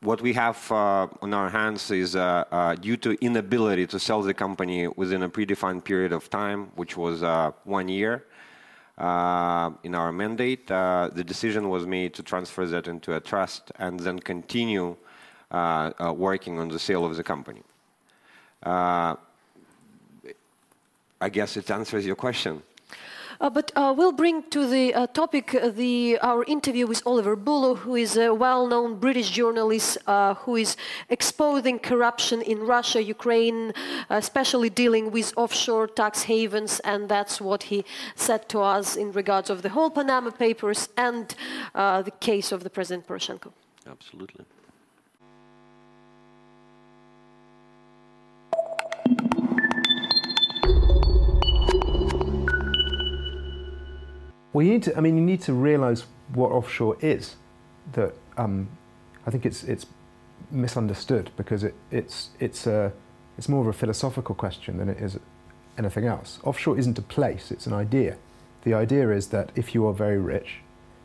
Speaker 19: what we have uh, on our hands is uh, uh, due to inability to sell the company within a predefined period of time, which was one year. Uh, in our mandate, uh, the decision was made to transfer that into a trust and then continue uh, working on the sale of the company. I guess it answers your question.
Speaker 1: Uh, but uh, we'll bring to the uh, topic uh, the, our interview with Oliver Bullough, who is a well-known British journalist uh, who is exposing corruption in Russia, Ukraine, especially dealing with offshore tax havens, and that's what he said to us in regards of the whole Panama Papers and the case of the President Poroshenko.
Speaker 19: Absolutely.
Speaker 20: Well, you need to. I mean, you need to realise what offshore is. That um, I think it's it's misunderstood because it, it's, it's, a, it's more of a philosophical question than it is anything else. Offshore isn't a place, it's an idea. The idea is that if you are very rich,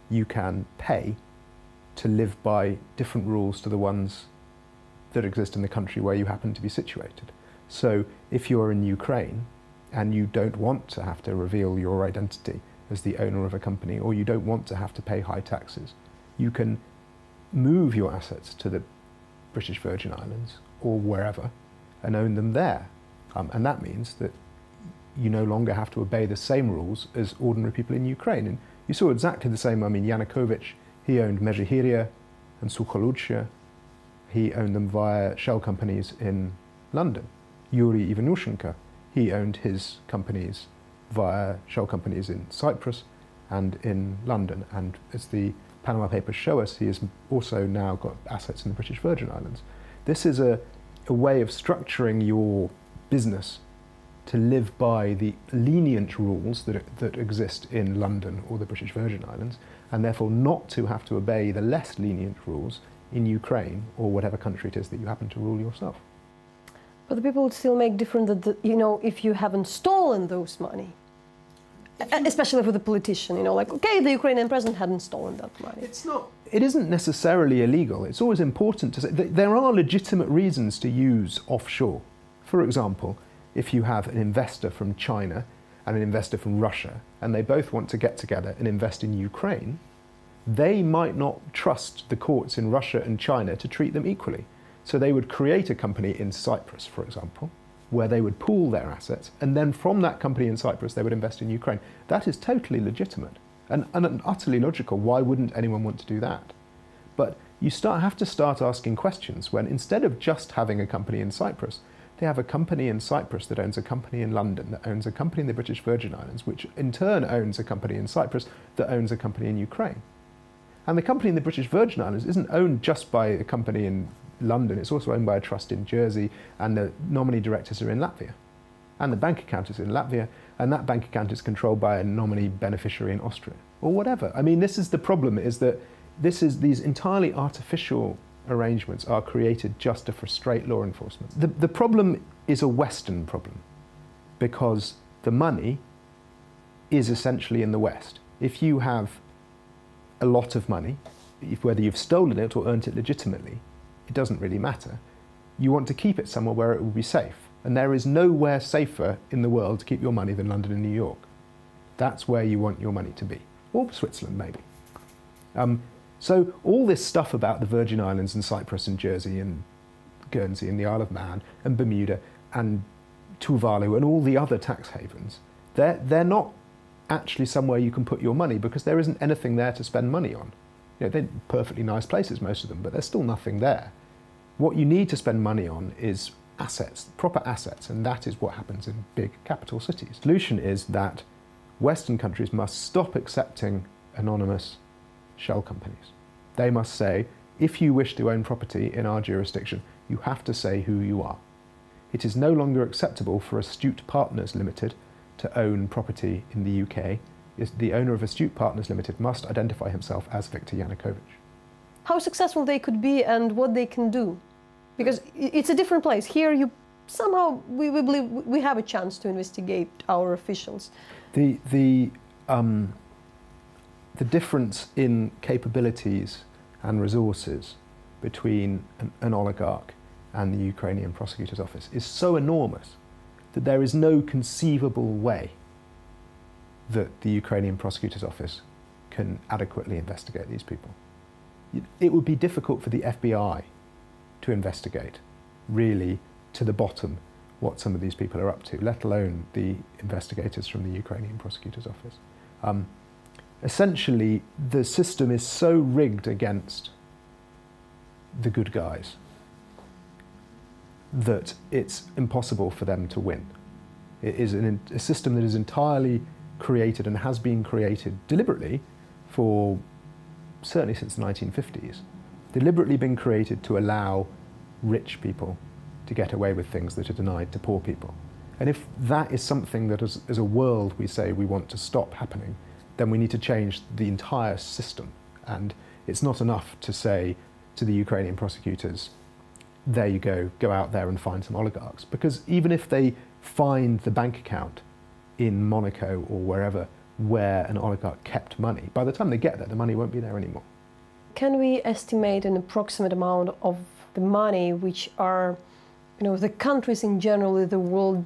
Speaker 20: you can pay to live by different rules to the ones that exist in the country where you happen to be situated. So if you're in Ukraine and you don't want to have to reveal your identity as the owner of a company or you don't want to have to pay high taxes, you can move your assets to the British Virgin Islands or wherever and own them there. Um, and that means that you no longer have to obey the same rules as ordinary people in Ukraine. And you saw exactly the same. I mean, Yanukovych, he owned Mezhihiria and Sukholutsia. He owned them via shell companies in London. Yuri Ivanushenko, he owned his companies via shell companies in Cyprus and in London. And as the Panama Papers show us, he has also now got assets in the British Virgin Islands. This is a, a way of structuring your business to live by the lenient rules that, that exist in London or the British Virgin Islands, and therefore not to have to obey the less lenient rules in Ukraine or whatever country it is that you happen to rule yourself.
Speaker 1: But the people would still make different that, you know, if you haven't stolen those money. Uh, especially for the politician, you know, like, okay, the Ukrainian president hadn't stolen that money.
Speaker 20: It's not. It isn't necessarily illegal. It's always important to say there are legitimate reasons to use offshore. For example, if you have an investor from China and an investor from Russia, and they both want to get together and invest in Ukraine, they might not trust the courts in Russia and China to treat them equally. So they would create a company in Cyprus, for example, where they would pool their assets, and then from that company in Cyprus, they would invest in Ukraine. That is totally legitimate and, and utterly logical. Why wouldn't anyone want to do that? But you start, have to start asking questions when instead of just having a company in Cyprus, they have a company in Cyprus that owns a company in London, that owns a company in the British Virgin Islands, which in turn owns a company in Cyprus that owns a company in Ukraine. And the company in the British Virgin Islands isn't owned just by a company in London, it's also owned by a trust in Jersey, and the nominee directors are in Latvia. And the bank account is in Latvia, and that bank account is controlled by a nominee beneficiary in Austria, or whatever. I mean, this is the problem, is that this is these entirely artificial arrangements are created just to frustrate law enforcement. The, the problem is a Western problem because the money is essentially in the West. If you have a lot of money, if, whether you've stolen it or earned it legitimately, it doesn't really matter. You want to keep it somewhere where it will be safe. And there is nowhere safer in the world to keep your money than London and New York. That's where you want your money to be. Or Switzerland, maybe. Um, so all this stuff about the Virgin Islands and Cyprus and Jersey and Guernsey and the Isle of Man and Bermuda and Tuvalu and all the other tax havens, they're, they're not actually somewhere you can put your money because there isn't anything there to spend money on. You know, they're perfectly nice places, most of them, but there's still nothing there. What you need to spend money on is assets, proper assets, and that is what happens in big capital cities. The solution is that Western countries must stop accepting anonymous shell companies. They must say, if you wish to own property in our jurisdiction, you have to say who you are. It is no longer acceptable for Astute Partners Limited to own property in the UK. The owner of Astute Partners Limited must identify himself as Viktor Yanukovych.
Speaker 1: How successful they could be and what they can do. Because it's a different place. Here, you somehow we, we believe we have a chance to investigate our officials.
Speaker 20: The the um, the difference in capabilities and resources between an, an, oligarch and the Ukrainian prosecutor's office is so enormous that there is no conceivable way that the Ukrainian prosecutor's office can adequately investigate these people. It would be difficult for the FBI to investigate really to the bottom what some of these people are up to, let alone the investigators from the Ukrainian prosecutor's office. Um, essentially the system is so rigged against the good guys that it's impossible for them to win. It is an, a system that is entirely created and has been created deliberately for certainly since the 1950s, deliberately been created to allow rich people to get away with things that are denied to poor people. And if that is something that as, as a world we say we want to stop happening, then we need to change the entire system. And it's not enough to say to the Ukrainian prosecutors, there you go, go out there and find some oligarchs. Because even if they find the bank account in Monaco or wherever where an oligarch kept money, by the time they get there, the money won't be there anymore.
Speaker 1: Can we estimate an approximate amount of the money which are, you know, the countries in general, the world,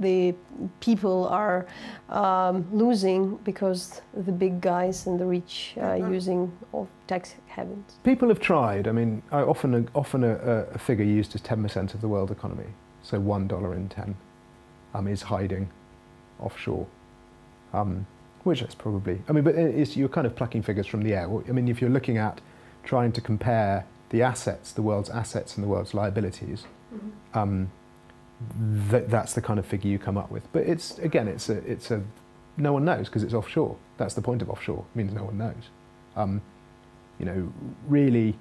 Speaker 1: the people are um, losing because the big guys and the rich are using of tax havens?
Speaker 20: People have tried. I mean, I often often a, a figure used is 10% of the world economy. So one dollar in 10 um, is hiding offshore. Um, which is probably, I mean, but it's, you're kind of plucking figures from the air. I mean, if you're looking at trying to compare the assets, the world's assets and the world's liabilities, mm-hmm. um, th- that's the kind of figure you come up with. But it's, again, it's a, it's a, no one knows because it's offshore. That's the point of offshore, it means no one knows. Um, you know, really,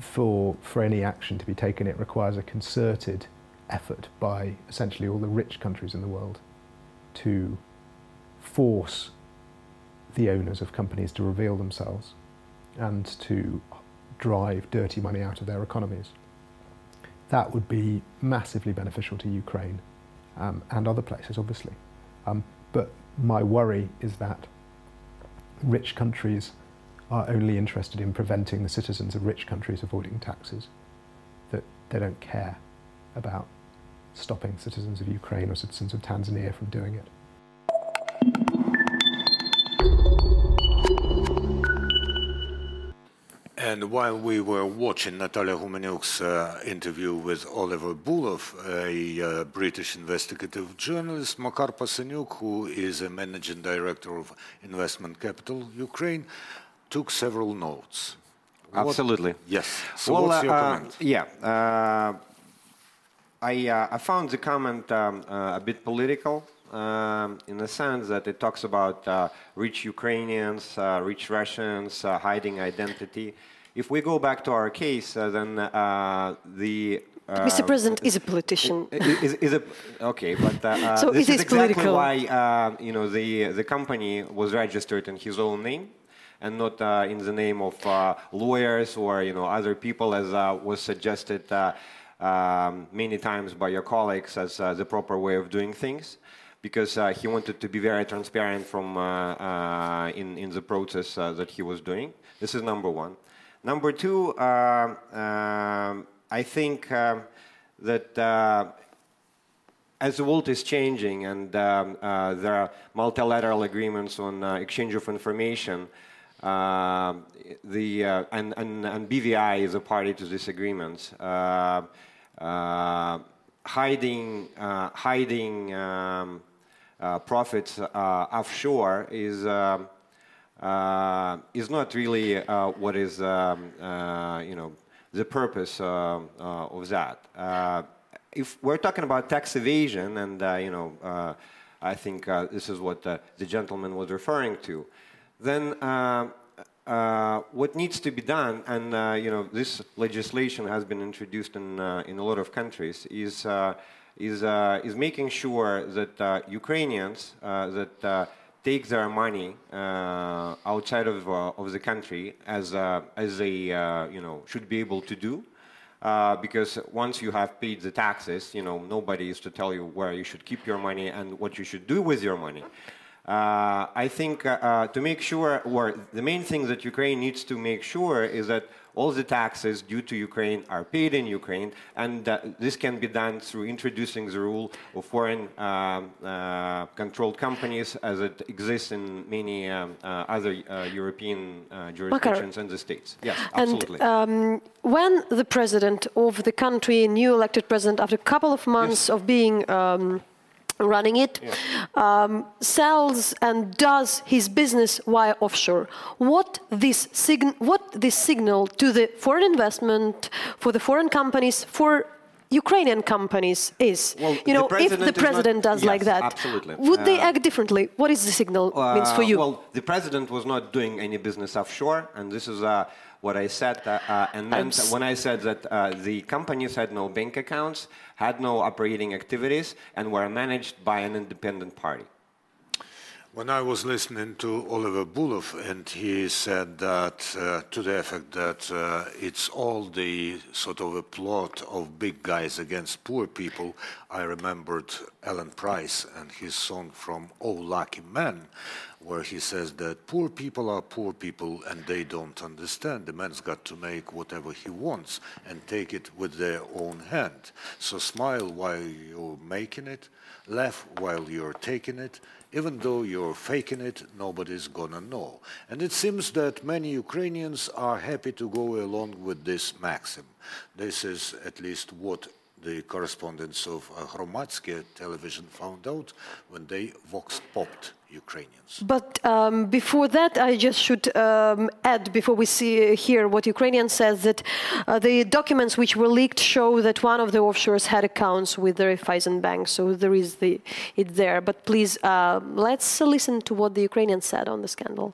Speaker 20: for, for any action to be taken, it requires a concerted effort by essentially all the rich countries in the world to force the owners of companies to reveal themselves and to drive dirty money out of their economies. That would be massively beneficial to Ukraine um, and other places, obviously. Um, but my worry is that rich countries are only interested in preventing the citizens of rich countries avoiding taxes, that they don't care about stopping citizens of Ukraine or citizens of Tanzania from doing it.
Speaker 2: And while we were watching Natalia Humeniuk's uh, interview with Oliver Bullough, a uh, British investigative journalist, Makar Paseniuk, who is a managing director of Investment Capital Ukraine, took several notes.
Speaker 19: Absolutely.
Speaker 2: What, yes. So
Speaker 19: well,
Speaker 2: what's your
Speaker 19: uh,
Speaker 2: comment?
Speaker 19: Yeah. Uh, I, uh, I found the comment um, uh, a bit political. Um, in the sense that it talks about uh, rich Ukrainians, uh, rich Russians, uh, hiding identity. If we go back to our case, then the
Speaker 1: Mr. President is a politician.
Speaker 19: Is, is a, okay, but uh,
Speaker 1: so
Speaker 19: this
Speaker 1: it
Speaker 19: is,
Speaker 1: is
Speaker 19: exactly
Speaker 1: political.
Speaker 19: why uh, you know the the company was registered in his own name and not uh, in the name of lawyers or you know other people, as was suggested um, many times by your colleagues as the proper way of doing things because uh, he wanted to be very transparent from uh, uh, in in the process that he was doing. This is number one. Number two, um, I think that as the world is changing and um, uh, there are multilateral agreements on uh, exchange of information, uh, the and, and, and, BVI is a party to these agreements. hiding, hiding um, uh, profits uh, offshore is um, uh, is not really what is um, you know the purpose of that. if we're talking about tax evasion, and you know, I think this is what the gentleman was referring to, then. Uh, what needs to be done, and uh, you know, this legislation has been introduced in uh, in a lot of countries, is is, uh, is making sure that uh, Ukrainians uh, that take their money outside of, of the country as, as they you know, should be able to do. Uh, because once you have paid the taxes, you know, nobody is to tell you where you should keep your money and what you should do with your money. Uh, I think uh, to make sure, or the main thing that Ukraine needs to make sure is that all the taxes due to Ukraine are paid in Ukraine, and uh, this can be done through introducing the rule of foreign um, uh, controlled companies as it exists in many um, uh, other uh, European uh, jurisdictions and the States. Yes, absolutely.
Speaker 1: And um, when the president of the country, new elected president, after a couple of months yes. of being um, running it, yeah. um, sells and does his business via offshore. What this, what this signal to the foreign investment, for the foreign companies, for Ukrainian companies is.
Speaker 19: Well,
Speaker 1: you know, if the president
Speaker 19: not,
Speaker 1: does
Speaker 19: yes,
Speaker 1: like that,
Speaker 19: absolutely.
Speaker 1: would
Speaker 19: uh,
Speaker 1: they act differently? What is the signal uh, means for you?
Speaker 19: Well, the president was not doing any business offshore, and this is uh, what I said. Uh, uh, and meant when I said that uh, the companies had no bank accounts, had no operating activities, and were managed by an independent party.
Speaker 2: When I was listening to Oliver Bullough, and he said that uh, to the effect that uh, it's all the sort of a plot of big guys against poor people, I remembered Alan Price and his song from Oh Lucky Man, where he says that poor people are poor people and they don't understand. The man's got to make whatever he wants and take it with their own hand. So smile while you're making it, laugh while you're taking it, even though you're faking it, nobody's gonna know. And it seems that many Ukrainians are happy to go along with this maxim. This is at least what the correspondents of uh, television found out when they vox popped Ukrainians.
Speaker 1: But um, before that, I just should um, add, before we see here what Ukrainian says, that uh, the documents which were leaked show that one of the offshores had accounts with the Raiffeisen Bank, so there is the it there. But please, uh, let's listen to what the Ukrainian said on the scandal.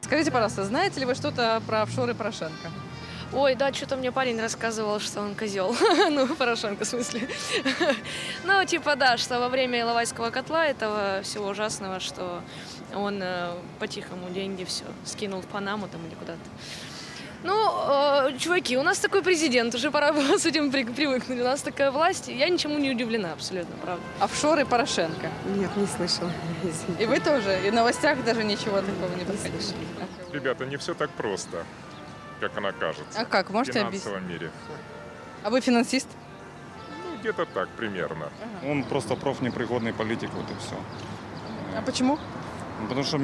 Speaker 21: Скажите, пожалуйста, знаете ли вы что-то про офшоры Порошенко?
Speaker 22: Ой, да, что-то мне парень рассказывал, что он козел. ну, Порошенко, в смысле. ну, типа, да, что во время Иловайского котла, этого всего ужасного, что он э, по-тихому деньги все скинул в Панаму там или куда-то. Ну, э, чуваки, у нас такой президент, уже пора было с этим при, привыкнуть. У нас такая власть, я ничему не удивлена абсолютно, правда.
Speaker 21: Офшоры Порошенко?
Speaker 22: Нет, не слышала.
Speaker 21: И вы тоже? И в новостях даже ничего такого не проходило?
Speaker 23: Ребята, не все так просто, как она кажется.
Speaker 21: А как? Можете
Speaker 23: в финансовом объяснить? мире.
Speaker 21: А вы финансист?
Speaker 23: Ну, где-то так примерно.
Speaker 24: Ага. Он просто профнепригодный политик, вот и все.
Speaker 21: А почему?
Speaker 24: Потому что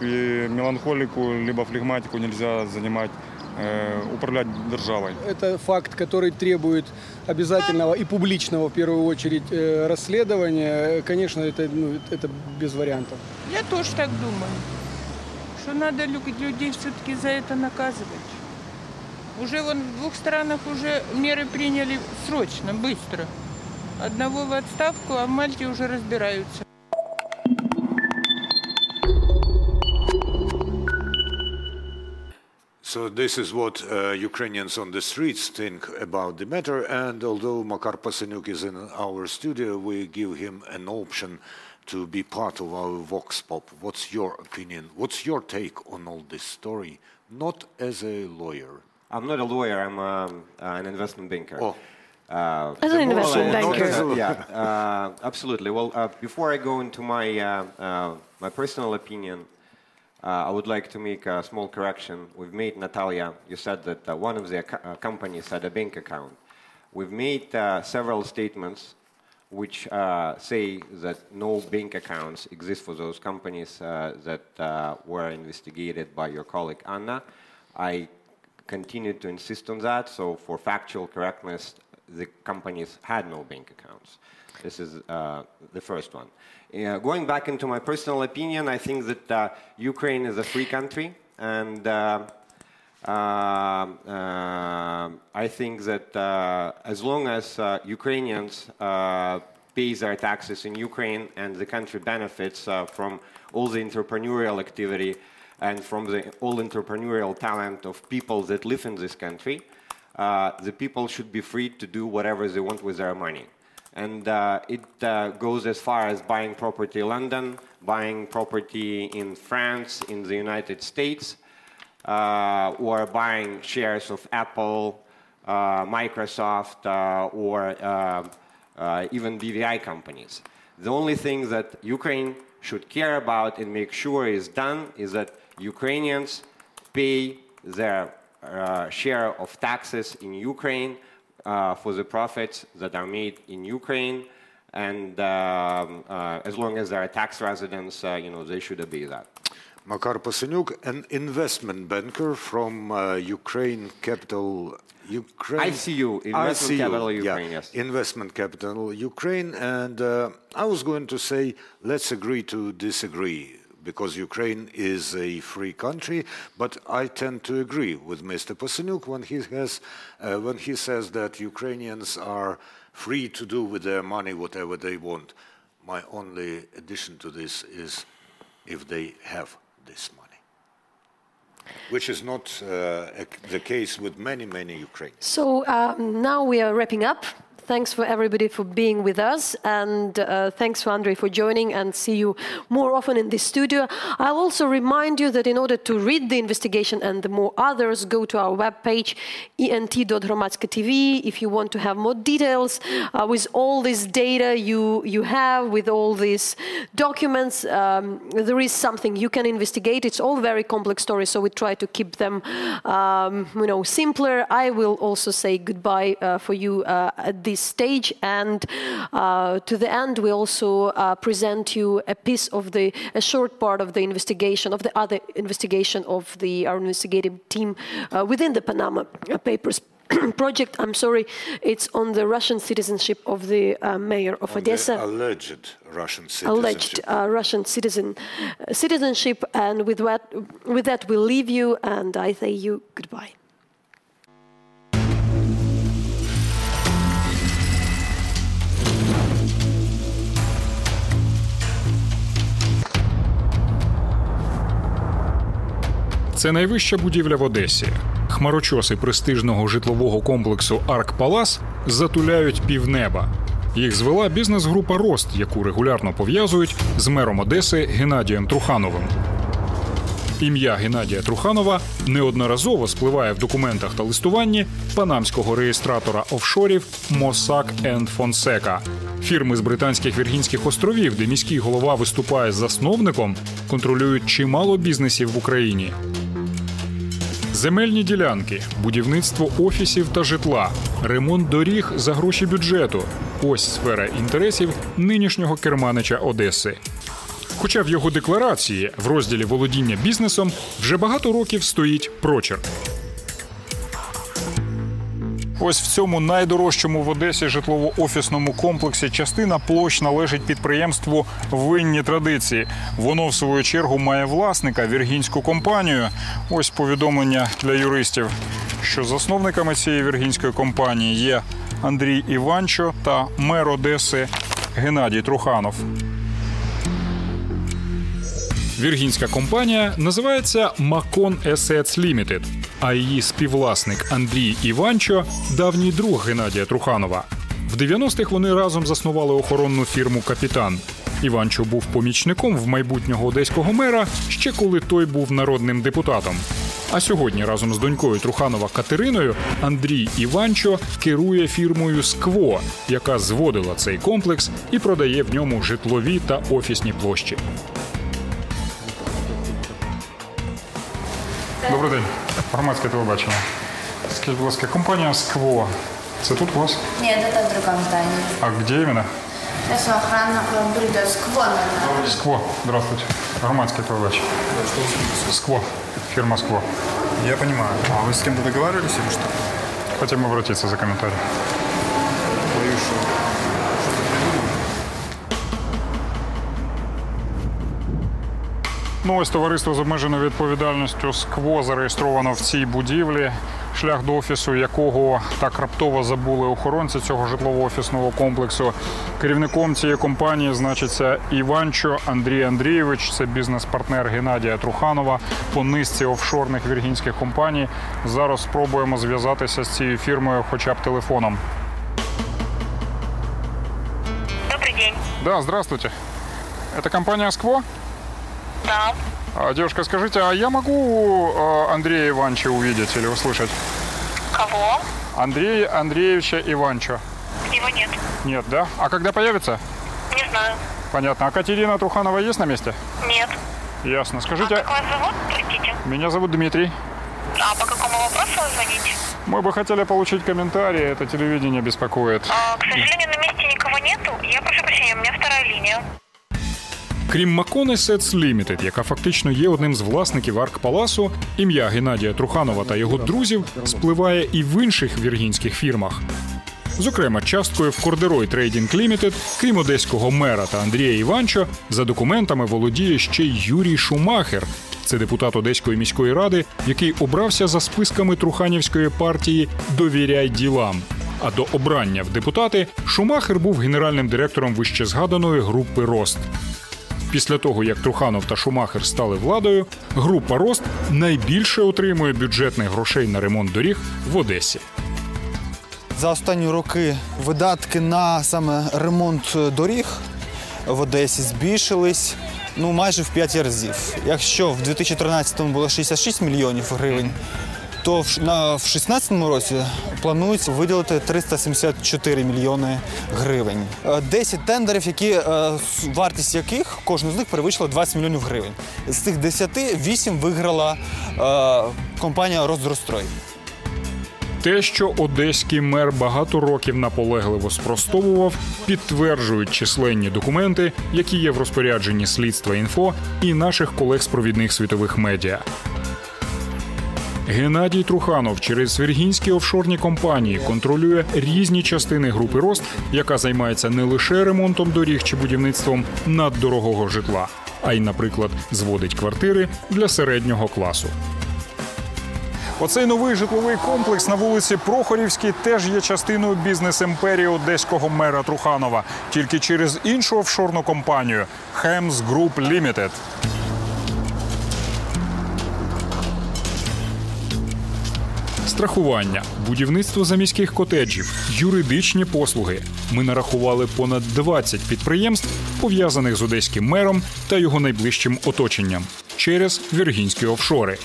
Speaker 24: меланхолику либо флегматику нельзя занимать э, управлять державой.
Speaker 25: Это факт, который требует обязательного и публичного, в первую очередь, э, расследования. Конечно, это, ну, это без вариантов.
Speaker 26: Я тоже так думаю, что надо людей все-таки за это наказывать. Уже вон в двух странах уже меры приняли срочно, быстро. Одного в отставку, а в Мальте уже разбираются.
Speaker 2: So this is what uh, Ukrainians on the streets think about the matter. And although Makar Pasenyuk is in our studio, we give him an option to be part of our Vox Pop. What's your opinion? What's your take on all this story? Not as a lawyer.
Speaker 19: I'm not a lawyer. I'm um, uh, an investment banker.
Speaker 2: Oh.
Speaker 1: Uh, As an investment banker.
Speaker 19: yeah, uh, absolutely. Well, uh, before I go into my uh, uh, my personal opinion, uh, I would like to make a small correction. We've made, Natalia, you said that uh, one of the uh, companies had a bank account. We've made uh, several statements which uh, say that no bank accounts exist for those companies uh, that were investigated by your colleague Anna. I continue to insist on that, so for factual correctness, the companies had no bank accounts. This is the first one. Yeah, going back into my personal opinion, I think that uh, Ukraine is a free country, and uh, uh, uh I think that uh, as long as uh, Ukrainians pay their taxes in Ukraine and the country benefits from all the entrepreneurial activity and from the all entrepreneurial talent of people that live in this country, the people should be free to do whatever they want with their money. And uh, it uh, goes as far as buying property in London, buying property in France, in the United States, uh, or buying shares of Apple, uh, Microsoft, uh, or uh, even BVI companies. The only thing that Ukraine should care about and make sure is done is that Ukrainians pay their share of taxes in Ukraine uh, for the profits that are made in Ukraine. And um, uh, as long as they are tax residents, uh, you know, they should obey that.
Speaker 2: Makar Paseniuk, an investment banker from uh, Ukraine capital Ukraine.
Speaker 19: ICU, investment ICU, capital Ukraine,
Speaker 2: yeah,
Speaker 19: yes.
Speaker 2: Investment capital Ukraine. And uh, I was going to say, let's agree to disagree because Ukraine is a free country, but I tend to agree with Mr. Paseniuk when he, has, uh, when he says that Ukrainians are free to do with their money whatever they want. My only addition to this is if they have this money. which is not uh, the case with many, many Ukrainians.
Speaker 1: So um, now we are wrapping up. Thanks for everybody for being with us, and uh, thanks for Andre for joining. And see you more often in this studio. I'll also remind you that in order to read the investigation and the more others, go to our webpage int.hromadske.tv if you want to have more details uh, with all this data you you have, with all these documents. Um, there is something you can investigate. It's all very complex stories, so we try to keep them, um, you know, simpler. I will also say goodbye uh, for you uh, at this stage, and uh, to the end, we also uh, present you a piece of the a short part of the investigation of the other investigation of the our investigative team uh, within the Panama Papers. project, I'm sorry, it's on the Russian citizenship of the uh, mayor of
Speaker 2: On
Speaker 1: Odessa.
Speaker 2: alleged Russian citizenship.
Speaker 1: alleged uh, Russian citizen uh, citizenship, and with that, with that, we'll leave you, and I say you goodbye.
Speaker 27: Це найвища будівля в Одесі. Хмарочоси престижного житлового комплексу Арк Палас затуляють півнеба. Їх звела бізнес-група Рост, яку регулярно пов'язують з мером Одеси Геннадієм Трухановим. Ім'я Геннадія Труханова неодноразово спливає в документах та листуванні панамського реєстратора офшорів Mossack Fonseca. Фірми з британських Віргінських островів, де міський голова виступає засновником, контролюють чимало бізнесів в Україні. Земельні ділянки, будівництво офісів та житла, ремонт доріг за гроші бюджету ось сфера інтересів нинішнього керманича Одеси. Хоча в його декларації в розділі володіння бізнесом вже багато років стоїть прочерк. Ось в цьому найдорожчому в Одесі житлово-офісному комплексі частина площ належить підприємству Винні традиції. Воно, в свою чергу, має власника віргінську компанію. Ось повідомлення для юристів, що засновниками цієї віргінської компанії є Андрій Іванчо та мер Одеси Геннадій Труханов. Віргінська компанія називається Macon Assets Limited, а її співвласник Андрій Іванчо давній друг Геннадія Труханова. В 90-х вони разом заснували охоронну фірму Капітан. Іванчо був помічником в майбутнього одеського мера ще коли той був народним депутатом. А сьогодні разом з донькою Труханова Катериною Андрій Іванчо керує фірмою Скво, яка зводила цей комплекс і продає в ньому житлові та офісні площі. Добрий день. Громадське телебачення. Скажіть, будь ласка, компанія Скво. Це тут у вас?
Speaker 28: Нет, это в другом здании.
Speaker 27: А где именно?
Speaker 28: Сейчас охрана вам придет. Сквон она.
Speaker 27: Скво. Здравствуйте. Громадське телебачення. Скво. Фирма Скво.
Speaker 29: Я понимаю. А вы с кем-то договаривались или что?
Speaker 27: Хотим обратиться за комментарий. Ну, ось товариство з обмеженою відповідальністю СКВО зареєстровано в цій будівлі, шлях до офісу якого так раптово забули охоронці цього житлово-офісного комплексу. Керівником цієї компанії значиться Іванчо Андрій Андрійович. Це бізнес-партнер Геннадія Труханова по низці офшорних віргінських компаній. Зараз спробуємо зв'язатися з цією фірмою, хоча б телефоном.
Speaker 30: Добрый день.
Speaker 27: Да, здравствуйте. Это компания «Скво»?
Speaker 30: Да.
Speaker 27: А, девушка, скажите, а я могу э, Андрея Ивановича увидеть или услышать?
Speaker 30: Кого?
Speaker 27: Андрей Андреевича Иванчо.
Speaker 30: Его нет.
Speaker 27: Нет, да? А когда появится?
Speaker 30: Не знаю.
Speaker 27: Понятно. А Катерина Труханова есть на месте?
Speaker 30: Нет.
Speaker 27: Ясно. Скажите,
Speaker 30: Как вас зовут? Простите.
Speaker 27: меня зовут Дмитрий.
Speaker 30: А по какому вопросу вы звоните?
Speaker 27: Мы бы хотели получить комментарии, это телевидение беспокоит.
Speaker 30: А, к сожалению, на месте никого нету. Я прошу прощения, у меня вторая линия.
Speaker 27: Крім Макони Sets Limited, яка фактично є одним з власників Арк Паласу, ім'я Геннадія Труханова та його друзів спливає і в інших віргінських фірмах. Зокрема, часткою в Кордерой Трейдінг Лімітед, крім одеського мера та Андрія Іванчо, за документами володіє ще й Юрій Шумахер. Це депутат Одеської міської ради, який обрався за списками Труханівської партії Довіряй ділам. А до обрання в депутати Шумахер був генеральним директором вищезгаданої групи Рост. Після того, як Труханов та Шумахер стали владою, група Рост найбільше отримує бюджетних грошей на ремонт доріг в Одесі.
Speaker 31: За останні роки видатки на саме ремонт доріг в Одесі збільшились ну, майже в 5 разів. Якщо в 2013-му було 66 мільйонів гривень, то в 2016 році планується виділити 374 мільйони гривень. 10 тендерів, які, вартість яких кожен з них перевищила 20 мільйонів гривень. З цих 10 8 виграла компанія «Роздрострой».
Speaker 27: Те, що одеський мер багато років наполегливо спростовував, підтверджують численні документи, які є в розпорядженні слідства інфо і наших колег з провідних світових медіа. Геннадій Труханов через віргінські офшорні компанії контролює різні частини групи Рост, яка займається не лише ремонтом доріг чи будівництвом наддорогого житла, а й, наприклад, зводить квартири для середнього класу. Оцей новий житловий комплекс на вулиці Прохорівській теж є частиною бізнес-імперії одеського мера Труханова, тільки через іншу офшорну компанію Hems Group Limited. Страхування, будівництво заміських котеджів, юридичні послуги. Ми нарахували понад 20 підприємств, пов'язаних з одеським мером та його найближчим оточенням через віргінські офшори.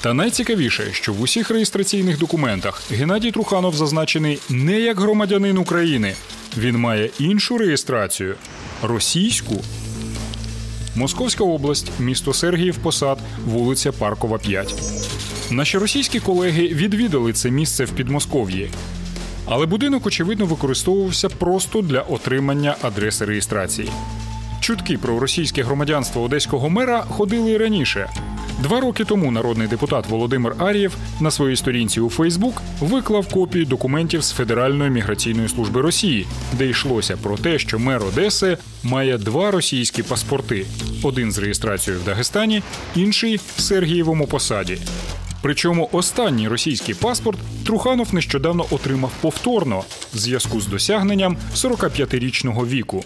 Speaker 27: Та найцікавіше, що в усіх реєстраційних документах Геннадій Труханов зазначений не як громадянин України. Він має іншу реєстрацію російську. Московська область, місто Сергіїв Посад, вулиця Паркова, 5. Наші російські колеги відвідали це місце в Підмосков'ї. Але будинок, очевидно, використовувався просто для отримання адреси реєстрації. Чутки про російське громадянство одеського мера ходили і раніше. Два роки тому народний депутат Володимир Ар'єв на своїй сторінці у Фейсбук виклав копії документів з Федеральної міграційної служби Росії, де йшлося про те, що мер Одеси має два російські паспорти: один з реєстрацією в Дагестані, інший в Сергієвому посаді. Причому останній російський паспорт Труханов нещодавно отримав повторно в зв'язку з досягненням 45-річного віку.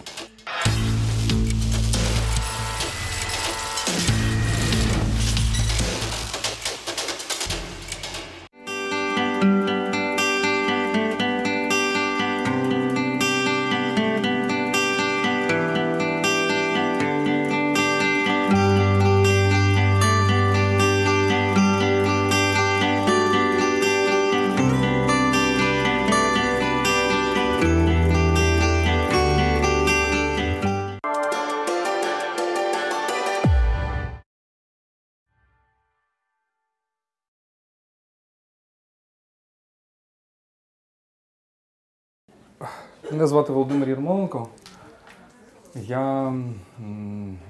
Speaker 32: Мене звати Володимир Єрмоленко. Я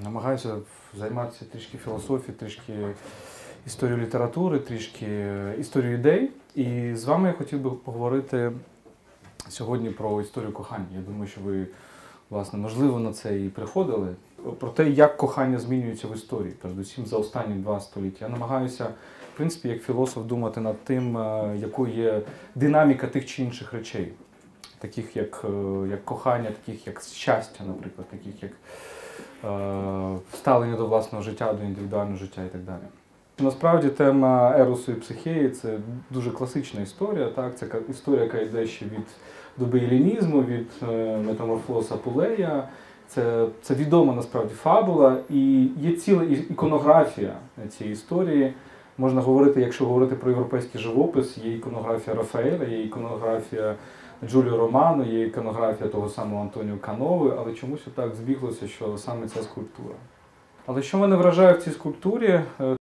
Speaker 32: намагаюся займатися трішки філософією, трішки історією літератури, трішки історією ідей. І з вами я хотів би поговорити сьогодні про історію кохання. Я думаю, що ви, власне, можливо, на це і приходили. Про те, як кохання змінюється в історії, передусім за останні два століття. Я намагаюся, в принципі, як філософ, думати над тим, е, якою є динаміка тих чи інших речей таких як е, як кохання, таких як щастя, наприклад, таких як е, ставлення до власного життя, до індивідуального життя і так далі. Насправді тема еросу і психеї це дуже класична історія. Так? Це історія, яка йде ще від доби елінізму, від е, метаморфоза Пулея. Це це відома насправді фабула, і є ціла іконографія цієї історії. Можна говорити, якщо говорити про європейський живопис, є іконографія Рафаеля, є іконографія Джуліо Романо, є іконографія того самого Антоніо Канови, але чомусь так збіглося, що саме ця скульптура. Але що мене вражає в цій скульптурі,